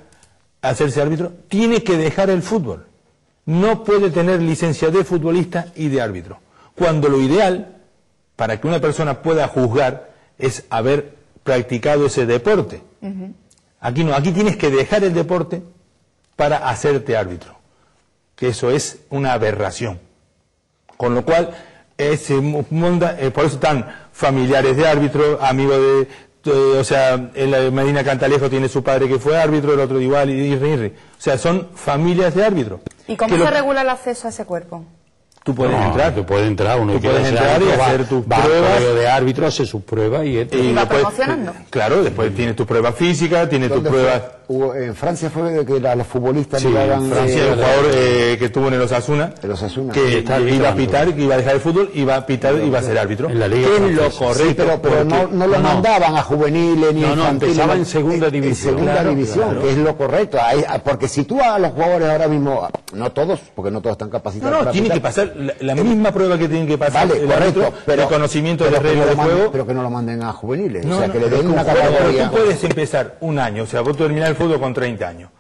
hacerse árbitro, tiene que dejar el fútbol. No puede tener licencia de futbolista y de árbitro. Cuando lo ideal, para que una persona pueda juzgar, es haber practicado ese deporte. Aquí no, aquí tienes que dejar el deporte para hacerte árbitro. Que eso es una aberración. Con lo cual, ese mu- mundo, eh, por eso están familiares de árbitro, amigos de, o sea, el Medina Cantalejo tiene su padre que fue árbitro, el otro igual, y, y, y- O sea, son familias de árbitro. ¿Y cómo se lo- regula el acceso a ese cuerpo? Tú puedes No, entrar. Tú puedes entrar, uno Tú quiere puedes entrar y va- hacer tus va pruebas. de árbitro, hace sus pruebas y. Y va después- promocionando. Claro, después tienes tus pruebas físicas, tienes tus pruebas... Hubo- en Francia fue de que la- los futbolistas Sí, miraban, en Francia, eh, el jugador eh, que estuvo en el Osasuna, El Osasuna. que Está iba a pitar, que iba a dejar el fútbol, iba a pitar, iba a ser árbitro. En la liga es lo correcto. Sí, pero, pero no, no lo no, no. mandaban a juveniles ni No, no, empezaba en segunda división. En segunda Claro, división, claro. que es lo correcto. Ahí- ah, porque si tú a los jugadores ahora mismo, no todos, porque no todos están No, capacitados. no, para tiene que pitar, pasar la, la misma prueba que tienen que pasar Vale, el correcto, árbitro, pero el conocimiento pero de reglas de manden- juego. Pero que no lo manden a juveniles, No, o sea, no, que le pero den una categoría. Tú puedes empezar un año, o sea, vos terminás el fútbol con 30 años.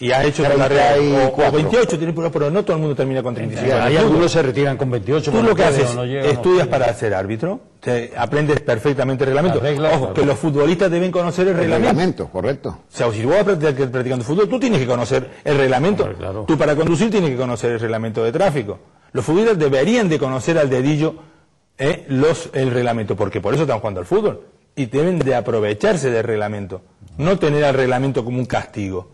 Y has hecho tu 34. carrera, o, o 28, tienes pruebas, pero no todo el mundo termina con 35 Hay algunos se retiran con 28. Tú lo que haces, no estudias no para ser árbitro, te aprendes perfectamente el reglamento. Ojo, claro. que los futbolistas deben conocer el El reglamento. reglamento, correcto. O sea, si vos vas practicando fútbol, tú tienes que conocer el reglamento. Claro, claro. Tú para conducir tienes que conocer el reglamento de tráfico. Los futbolistas deberían de conocer al dedillo eh, los, el reglamento, porque por eso están jugando al fútbol. Y deben de aprovecharse del reglamento, no tener al reglamento como un castigo.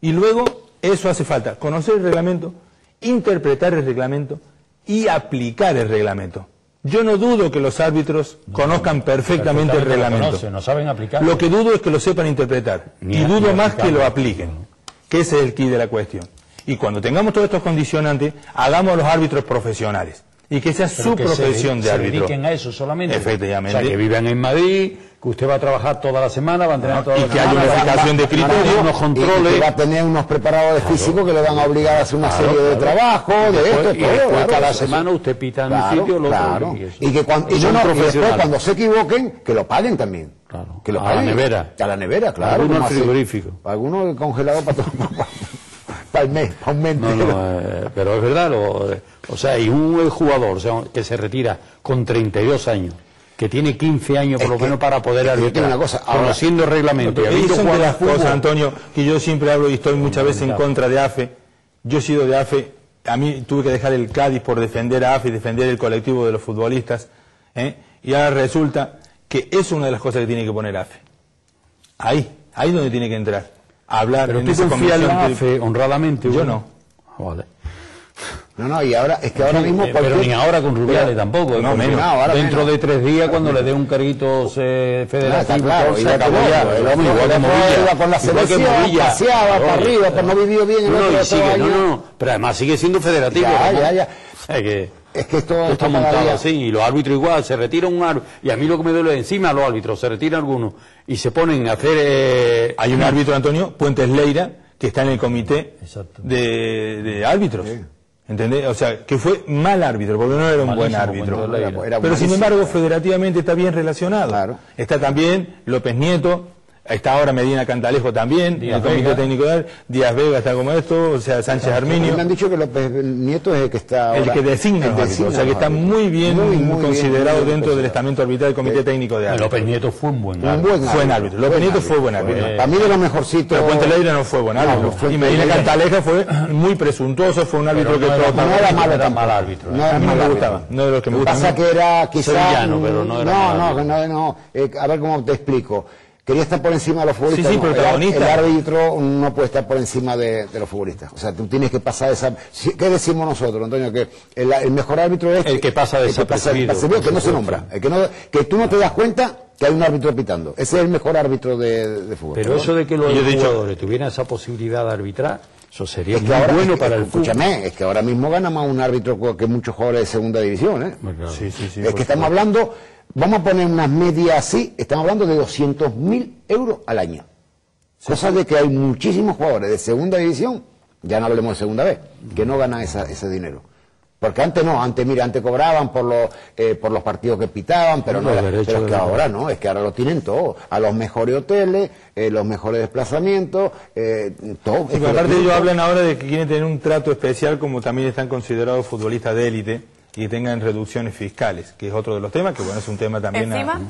Y luego, eso hace falta, conocer el reglamento, interpretar el reglamento y aplicar el reglamento. Yo no dudo que los árbitros conozcan perfectamente el lo reglamento. conocen, no saben aplicarlo. Lo que dudo es que lo sepan interpretar. Ni y dudo más que lo apliquen. Que ese es el key de la cuestión. Y cuando tengamos todos estos condicionantes, hagamos a los árbitros profesionales. Y que sea Pero su que profesión se, de se árbitro. dediquen a eso solamente. Efectivamente. O sea, que vivan en Madrid, que usted va a trabajar toda la semana, va a entrenar toda y la que semana. haya una va a- fijación de criterios, unos Y- controles. Y que va a tener unos preparadores físicos que le van a obligar a hacer una Claro, serie de claro. trabajo, Y de después- esto, y todo. después claro, cada eso- semana usted pita en un Claro, sitio, otro, claro. y. Y que cuando, y no, no, y después cuando se equivoquen, que lo paguen también. Que lo A la paguen. nevera. A la nevera, claro. Alguno como al así. frigorífico. Alguno congelado para todo. para el mes, para un mes No, no, eh, pero es verdad, lo- eh, o sea, y un jugador o sea, que se retira con 32 años, que tiene 15 años por lo menos para poder es arbitrar, una cosa, ahora- conociendo el reglamento, y habiendo son de las fútbol, cosas, Antonio, que yo siempre hablo y estoy muchas veces en contra de AFE. Yo he sido de AFE, a mí tuve que dejar el Cádiz por defender a AFE y defender el colectivo de los futbolistas. ¿eh? Y ahora resulta que es una de las cosas que tiene que poner AFE. Ahí, ahí donde tiene que entrar. Hablar Pero en tú esa confías en la comisión de- AFE honradamente. Yo Hugo? no. Vale. No, no, y ahora, es que ahora mismo. eh, pero ni ahora con Rubiales Pero- tampoco. No, porque menos. No, ahora Dentro menos. de tres días, cuando le dé un carguito eh, federativo, claro, se acabó ya. igual que Movilla, iba con la selección, Movilla. paseaba para Claro. arriba, pero no vivió bien el No, y sigue, no, no, no, pero además sigue siendo federativo. Ya, Ramón. ya, ya. O sea que Es que esto esto está montado día- así, y los árbitros igual, se retira un árbitro, y a mí lo que me duele encima a los árbitros, se retiran algunos, y se ponen a hacer... eh, Hay un árbitro, Antonio, Puentes Leira, que está en el comité de, de árbitros. ¿Entendés? O sea, que fue mal árbitro, porque no era un buen árbitro. Era Pero sin embargo, federativamente está bien relacionado. Está también López Nieto, está ahora Medina Cantalejo también, Díaz el comité Vega. técnico de Díaz Vega está como esto, o sea, Sánchez Arminio. Me han dicho que López Nieto es el que está El que designa el los árbitros, designa o sea que está árbitros. muy bien Muy, muy considerado bien, dentro del estamento arbitral del Comité Técnico de Árbitros. López Nieto fue un buen Un árbitro. Fue buen árbitro. López Nieto fue buen árbitro. Para mí de los mejorcitos. Pero Puente Leira no fue buen árbitro. No, y Medina Cantaleja fue muy presuntuoso, fue un árbitro Pero que no era No era malo era mal árbitro. No ¿eh? era A mí no me gustaba, no de los que me Lo gustan. pasa que era quizás... Pero no era No, no, no, no. Eh, a ver cómo te explico. Quería estar por encima de los futbolistas. Sí, sí, no, el- protagonista. El, árbitro no puede estar por encima de, de los futbolistas. O sea, tú tienes que pasar esa... ¿Qué decimos nosotros, Antonio? Que el, el mejor árbitro es... El que pasa el desapercibido, desapercibido, que no se nombra. El que, no, que tú no te das cuenta que hay un árbitro pitando. Ese es el mejor árbitro de, de fútbol. Pero eso de que los jugadores tuvieran esa posibilidad de arbitrar, eso sería Es que muy ahora, bueno es que- para el fútbol. escúchame, es que ahora mismo gana más un árbitro que muchos jugadores de segunda división, ¿eh? Sí, sí, sí. es que estamos hablando, vamos a poner unas medias así, estamos hablando de 200.000 euros al año. Cosa de que hay muchísimos jugadores de segunda división, ya no hablemos de segunda vez, que no ganan esa- ese dinero. Porque antes no, antes mira, antes cobraban por los eh, por los partidos que pitaban, pero no, pero es que ahora no, es que ahora lo tienen todo, a los mejores hoteles, eh, los mejores desplazamientos, eh, todo. Sí, Es que aparte lo- ellos hablan ahora de que quieren tener un trato especial como también están considerados futbolistas de élite que tengan reducciones fiscales, que es otro de los temas, que bueno, es un tema también... a- ¿Encima?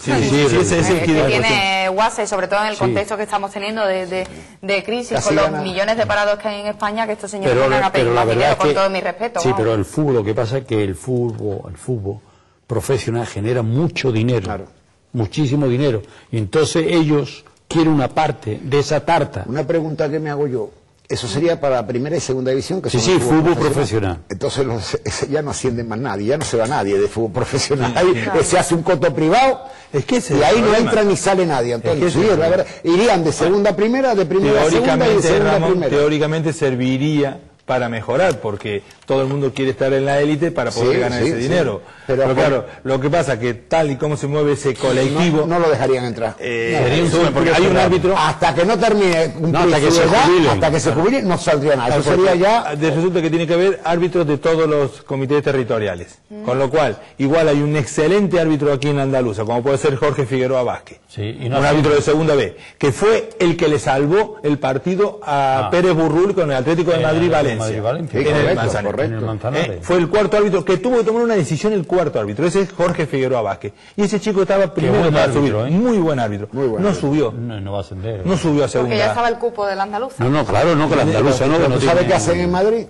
Sí, sí, sí, de que tiene guasa y sobre todo en el Sí. contexto que estamos teniendo de, de, de crisis Casi con los gana. millones de parados que hay en España que estos señores pero, vengan a pedir más dinero con que todo mi respeto. sí vamos. pero el fútbol lo que pasa es que el fútbol el fútbol profesional genera mucho dinero Claro. muchísimo dinero y entonces ellos quieren una parte de esa tarta Una pregunta que me hago yo. Eso sería para primera y segunda división. Que Sí, sí, el fútbol profesional. Entonces los- ya no asciende más nadie, ya no se va nadie de fútbol profesional. Ahí se hace un coto privado Es que ese y ahí no entra ni sale nadie. Antonio. que ese Sí, es el es la verdad. Irían de segunda a primera, de primera a segunda y de segunda a primera. teóricamente serviría para mejorar, porque todo el mundo quiere estar en la élite para poder Sí, ganar sí, ese sí. dinero. Pero- Pero, claro, lo que pasa que tal y como se mueve ese colectivo, No, no lo dejarían entrar. eh, No, sería un sube, porque hay un árbitro hasta que no termine No, hasta que edad, jubilen. hasta que se jubile, no saldría nada. Eso sería ya de- resulta que tiene que haber árbitros de todos los comités territoriales. Con lo cual, igual hay un excelente árbitro aquí en Andaluza, como puede ser Jorge Figueroa Vázquez. Sí, y no un árbitro de segunda B, que fue el que le salvó el partido a Ah. Pérez Burrul con el Atlético de el Madrid-Valencia. Sí, en el correcto. En el. Eh, fue el cuarto árbitro que tuvo que tomar una decisión el cuarto árbitro. Ese es Jorge Figueroa Vázquez. Y ese chico estaba primero buen para árbitro, subir. ¿eh? Muy buen árbitro. Muy buen no árbitro. subió. no, no va a ascender No subió a Porque ya segunda. estaba el cupo del andaluz. no no claro no que la andaluza no que no ¿Tú sabes tiene- qué hacen en Madrid?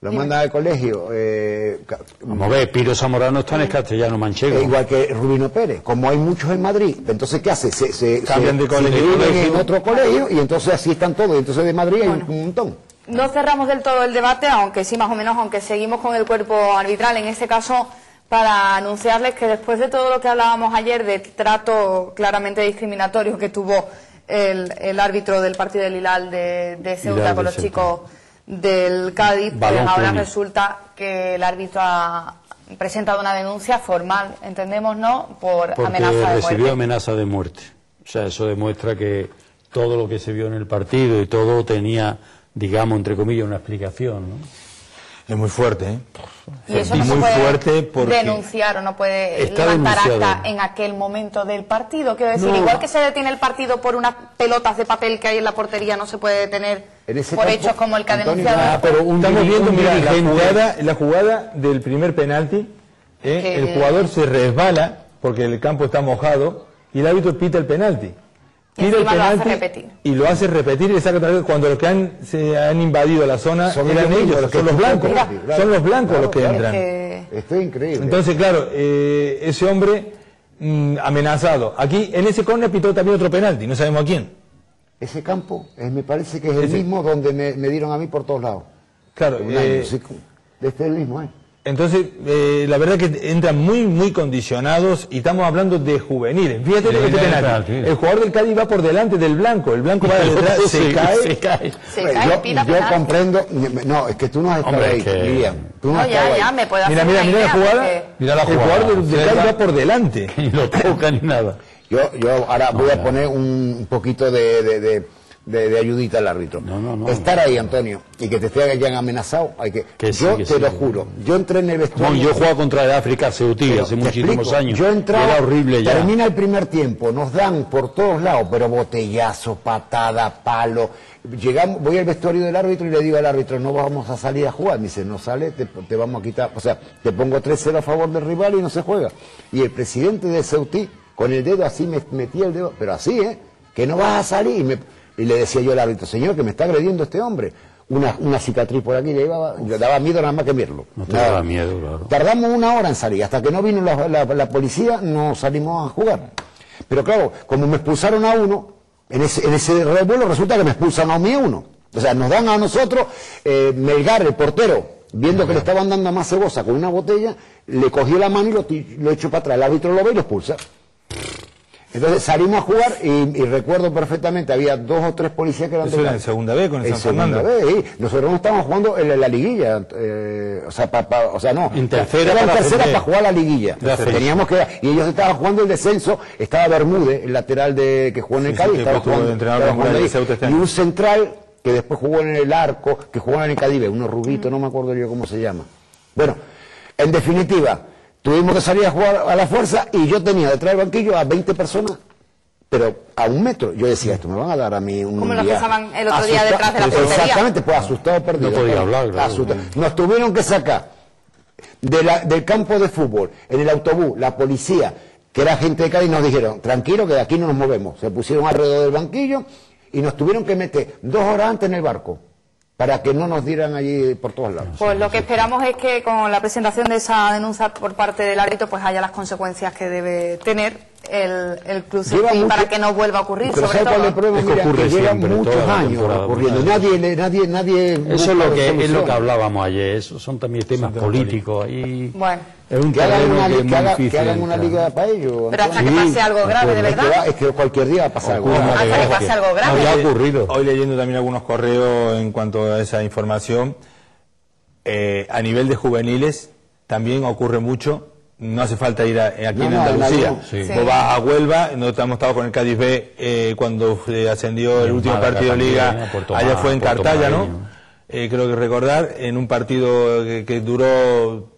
lo mandan al colegio. Eh, a ver, Piro Zamorano está en el castellano manchego. eh, igual que Rubino Pérez, como hay muchos en Madrid, entonces ¿qué hace? Se, se, Cambian se- de colegio. se en otro colegio y entonces así están todos, entonces de Madrid hay un montón. No cerramos del todo el debate, aunque sí más o menos, aunque seguimos con el cuerpo arbitral. En este caso, para anunciarles que después de todo lo que hablábamos ayer del trato claramente discriminatorio que tuvo el, el árbitro del partido del Hilal de, de Ceuta Hilal con los chicos del Cádiz, pues ahora resulta que el árbitro ha presentado una denuncia formal, entendemos, ¿no?, por Porque amenaza de recibió muerte. amenaza de muerte. O sea, eso demuestra que todo lo que se vio en el partido y todo tenía, digamos, entre comillas, una explicación. ¿no? Es muy fuerte, ¿eh? Y eso no muy se puede fuerte porque... denunciar o no puede Está levantar denunciado. acta en aquel momento del partido. Quiero decir, No. igual que se detiene el partido por unas pelotas de papel que hay en la portería, no se puede detener por campo, hechos como el que ha denunciado. Ah, pero un Estamos viendo, un mira, la jugada, la jugada del primer penalti. ¿eh? El jugador se resbala porque el campo está mojado y el árbitro pita el penalti. Y Tira el encima lo hace penalti repetir. y lo hace repetir y le saca otra vez cuando los que han, se han invadido la zona Son eran ellos ellos, los que son los blancos. penalti, claro. Son los blancos Claro, los que claro. entran. Que- Esto es increíble. Entonces, claro, eh, ese hombre mm, amenazado. Aquí en ese córner pitó también otro penalti, no sabemos a quién. Ese campo eh, me parece que es el Ese- mismo donde me, me dieron a mí por todos lados. Claro, Un eh, año, sí, este es el mismo, ¿eh? Entonces, eh, la verdad que entran muy, muy condicionados y estamos hablando de juveniles. Fíjate lo que este sí. El jugador del Cádiz va por delante del blanco, el blanco va detrás, se, Sí, cae. se cae. Se Pues cae, yo yo comprendo. No, es que tú no has estado Hombre, ahí, que- Lilian. Tú no, ya, ahí. ya, me puedo hacer Mira, mira, mira la jugada. porque- Mira la el jugada. jugador del. Cádiz va por delante. Y no toca ni nada. Yo, yo ahora voy a poner un poquito de, de, de, de- de ayudita al árbitro. No, no, no. Estar ahí, Antonio, y que te te hayan amenazado, hay que. Que sí, yo que te sí, lo juro. Yo entré en el vestuario. Bueno, yo he jugado contra el África Ceutí hace muchísimos explico, años. Yo entraba, Era horrible ya. termina el primer tiempo, nos dan por todos lados, pero botellazo, patada, palo. Llegamos, voy al vestuario del árbitro y le digo al árbitro, no vamos a salir a jugar. Me dice, no sale, te, te vamos a quitar. O sea, te pongo 3-0 a favor del rival y no se juega. Y el presidente de Ceutí, con el dedo así, me metía el dedo, pero así, ¿eh? Que no vas a salir. Y, me- y le decía yo al árbitro, señor, que me está agrediendo este hombre. Una, una cicatriz por aquí le le daba miedo nada más que verlo. No te Nada. daba miedo, claro. Tardamos una hora en salir, hasta que no vino la, la- la policía no salimos a jugar. Pero claro, como me expulsaron a uno, en ese, en ese revuelo resulta que me expulsan a mí a uno. O sea, nos dan a nosotros, eh, Melgar, el portero, viendo que le estaban dando a más cebosa con una botella, le cogió la mano y lo, lo echó para atrás. El árbitro lo ve y lo expulsa. Entonces salimos a jugar y, y recuerdo perfectamente, había dos o tres policías que eran Eso era la- en segunda B con el en San segunda Fernando. vez, sí. Nosotros no estábamos jugando en la, la liguilla, eh, o sea, pa- pa- o sea, no. En tercera Era en para tercera para jugar la liguilla. Ascenso. Teníamos que y ellos estaban jugando el descenso, estaba Bermúdez, el lateral de que jugó en el Sí, Cádiz, estaba jugando, estaba jugando Muralla ahí. este y un central que después jugó en el arco, que jugó en el Cadive, uno rubito, no me acuerdo yo cómo se llama. Bueno, en definitiva, tuvimos que salir a jugar a la fuerza y yo tenía detrás del banquillo a 20 personas pero a un metro. Yo decía, esto me van a dar a mí un Como los que estaban el otro día detrás de la portería. Exactamente, pues asustado, perdido. No podía hablar, claro. Asustado. Nos tuvieron que sacar de la- del campo de fútbol, en el autobús, la policía, que era gente de Cádiz, nos dijeron, tranquilo, que de aquí no nos movemos. Se pusieron alrededor del banquillo y nos tuvieron que meter dos horas antes en el barco, para que no nos dieran allí por todos lados. Pues lo que esperamos es que con la presentación de esa denuncia por parte del árbitro pues haya las consecuencias que debe tener el, el Club mucho- para que no vuelva a ocurrir, Pero sobre ¿sabes cuál es el todo. problema? Es que Mira, ocurre que lleva siempre, muchos años ocurriendo. Nadie, le- nadie, nadie Eso es lo que es lo que hablábamos ayer. Eso son también temas políticos y Bueno, es un Que hagan una, que que haga- que hagan una liga para ellos. pero hasta que pase algo grave, de Es que, verdad. va- es que cualquier día va a pasar algo. Una Hasta que pase algo grave. Había Hoy- ocurrido. Hoy leyendo también algunos correos en cuanto a esa información, eh, a nivel de juveniles también ocurre mucho. No hace falta ir a- aquí No, en no, Andalucía. no, sí. Vos vas a Huelva, nosotros hemos estado con el Cádiz B eh, cuando ascendió el último Málaga partido de Liga. Allá fue en Cartaya, ¿no? Eh, creo que recordar, en un partido que, duró,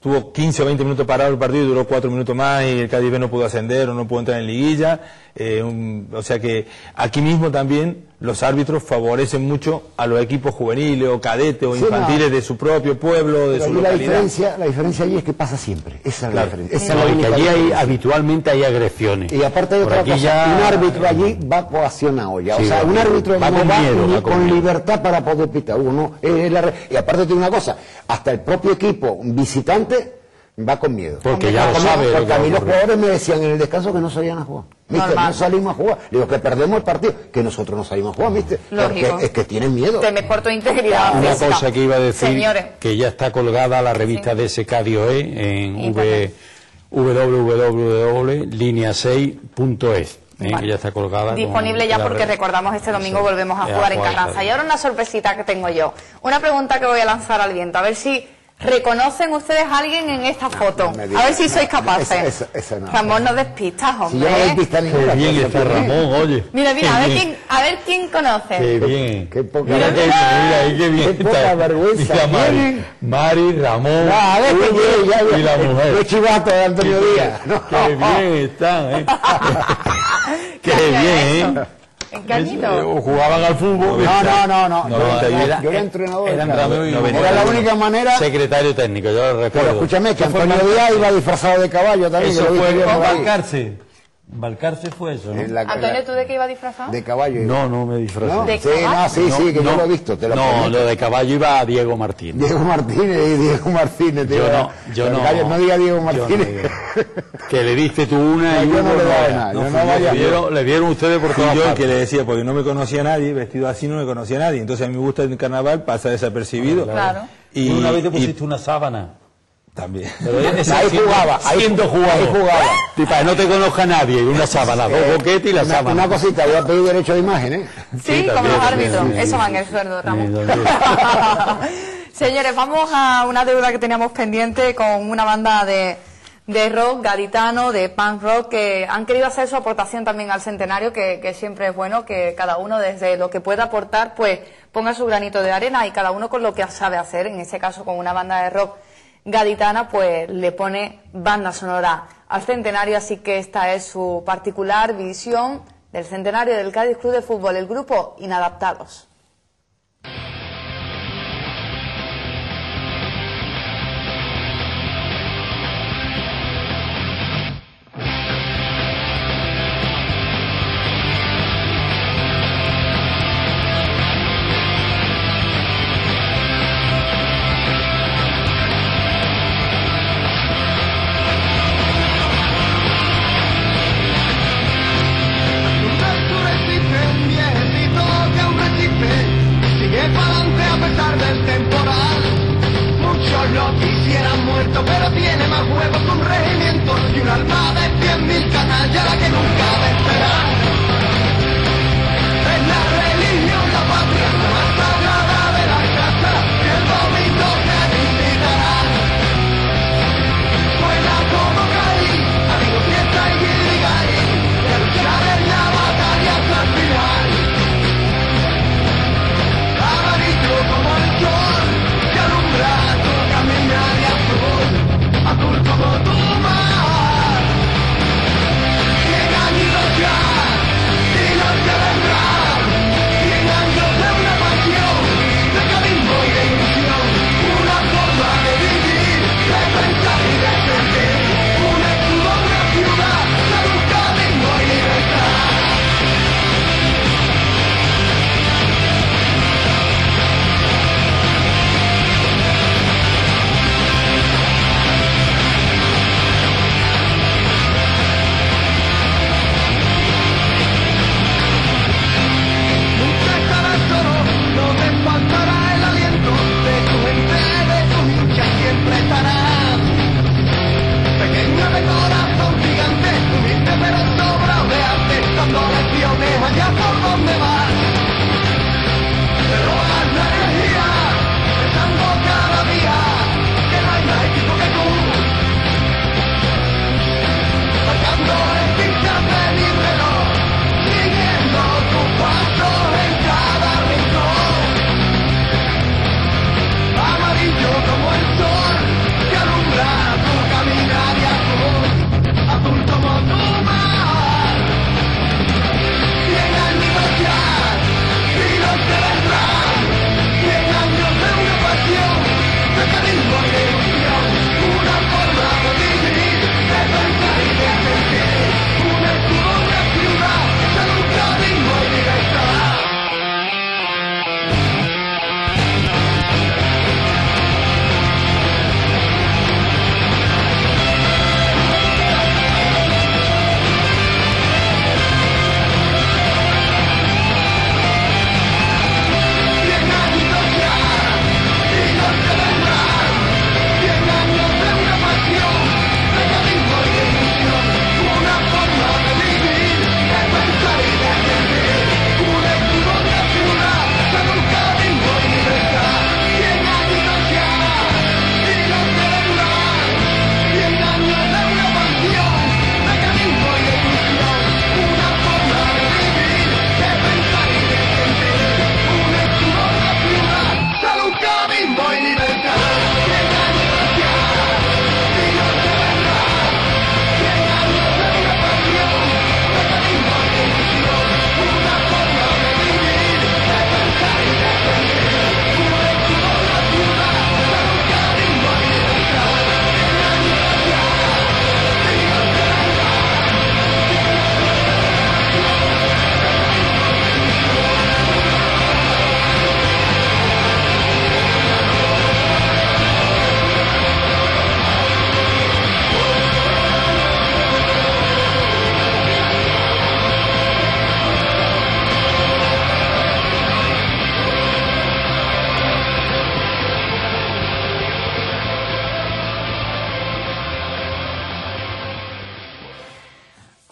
tuvo 15 o 20 minutos parado el partido y duró 4 minutos más y el Cádiz no pudo ascender o no pudo entrar en liguilla. Eh, o sea que aquí mismo también los árbitros favorecen mucho a los equipos juveniles o cadetes o Sí, infantiles no. de su propio pueblo, de Pero su la diferencia, la diferencia allí es que pasa siempre. Esa es la diferencia. Esa es No, la y que allí hay, habitualmente hay agresiones. Y aparte de Por otra cosa, ya- un árbitro allí va coaccionado ya. Sí, o sea, un con- árbitro va no con va miedo, va con con miedo. libertad para poder pitar. Uno, es la re- y aparte tiene una cosa, hasta el propio equipo visitante va con miedo. Porque ya lo Como- sabe Porque que a mí los jugadores me decían en el descanso que no salían a jugar. ¿Viste? No salimos a jugar. Digo que perdemos el partido, que nosotros no salimos a jugar, ¿viste? Lógico. Porque es que tienen miedo. Temes por tu integridad Una física. cosa que iba a decir, Señores, que ya está colgada la revista de ese KDOE en v, Internet. www.linea6.es, ¿eh? Vale. que ya está colgada. disponible ya porque re- recordamos este domingo volvemos a jugar en Carranza. Y ahora una sorpresita que tengo yo. Una pregunta que voy a lanzar al viento, a ver si reconocen ustedes a alguien en esta foto. A digas. ver si sois capaces. Esa- esa- esa no. Ramón, no despistas, Si hombre. yo no doy pista ninguna, Qué bien pues, está ¿por qué? Ramón, oye. Mira, mira, a ver bien. quién, a ver quién conoce. Qué bien. Qué poca mira, qué bien, mira, ahí qué bien Qué poca está. vergüenza Mira, Mari. Mari, Ramón, No, a ver, que Hugo yo- ya- ya- y la mujer. Los chivatos de Antonio Díaz. No. Qué bien están, ¿eh? ¿Qué bien, ¿eh? ¿En qué añito? Eh, Jugaban al fútbol. No, no, no, no. No, yo, era- era, yo era entrenador. era entrenador Era la única manera. Secretario técnico, yo lo recuerdo. Pero escúchame, que Antonio Díaz iba disfrazado de caballo también. Eso fue por ahí. Balcarce. Fue eso, ¿no? La- Antonio, ¿tú de qué ibas disfrazado? De caballo. No, no me disfrazé. ¿No? ¿De Sí, caballo? no, sí, sí, que yo No, lo he visto. Te lo no, prometo. lo de caballo iba a Diego Martínez. Diego Martínez Diego Martínez. Yo no, yo no. no diga Diego Martínez. digo. Que le diste tú una No, y yo no le nada, no vaya- Le vieron, le vieron ustedes por todas yo que le decía, porque no me conocía nadie, vestido así no me conocía nadie. Entonces a mí me gusta el carnaval, pasa desapercibido. Claro. Y, una vez te y pusiste una sábana. También. Pero Ahí siendo- jugaba, ahí siendo ju- jugador. ahí jugaba. Tipa, no te conozca nadie, una sábana, dos boquetes y la Una, sábana. una cosita, voy a pedir derecho de imagen, ¿eh? Sí, Sí, como los árbitros. sí, Eso va en el sueldo, Ramón. Señores, vamos a una deuda que teníamos pendiente con una banda de, de rock gaditano, de punk rock, que han querido hacer su aportación también al centenario, que, que siempre es bueno que cada uno desde lo que pueda aportar, pues ponga su granito de arena y cada uno con lo que sabe hacer. En este caso, con una banda de rock gaditana, pues le pone banda sonora al centenario, así que esta es su particular visión del centenario del Cádiz Club de Fútbol, el grupo Inadaptados.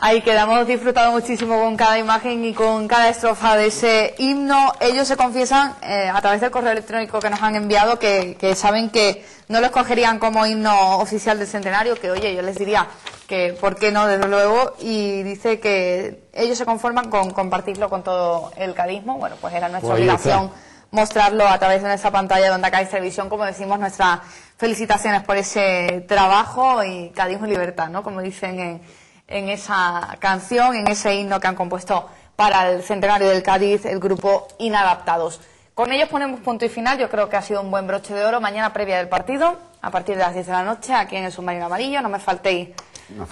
Ahí quedamos disfrutando muchísimo con cada imagen y con cada estrofa de ese himno. Ellos se confiesan eh, a través del correo electrónico que nos han enviado que, que saben que no lo escogerían como himno oficial del centenario, que oye, yo les diría que por qué no, desde luego, y dice que ellos se conforman con compartirlo con todo el cadismo. Bueno, pues era nuestra Pues obligación mostrarlo a través de nuestra pantalla de Onda Cádiz Televisión, como decimos, nuestras felicitaciones por ese trabajo y Cadismo y Libertad, ¿no? Como dicen en, en esa canción, en ese himno que han compuesto para el centenario del Cádiz, el grupo Inadaptados. Con ellos ponemos punto y final, yo creo que ha sido un buen broche de oro. Mañana previa del partido, a partir de las 10 de la noche, aquí en el Submarino Amarillo, no me faltéis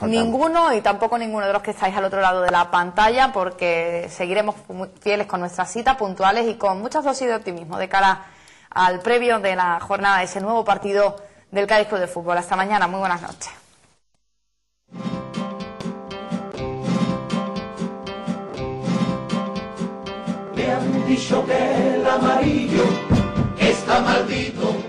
ninguno y tampoco ninguno de los que estáis al otro lado de la pantalla porque seguiremos fieles con nuestras citas puntuales y con muchas dosis de optimismo de cara al previo de la jornada de ese nuevo partido del Cádiz Club de Fútbol. Hasta mañana, muy buenas noches. Dicho que el amarillo está maldito.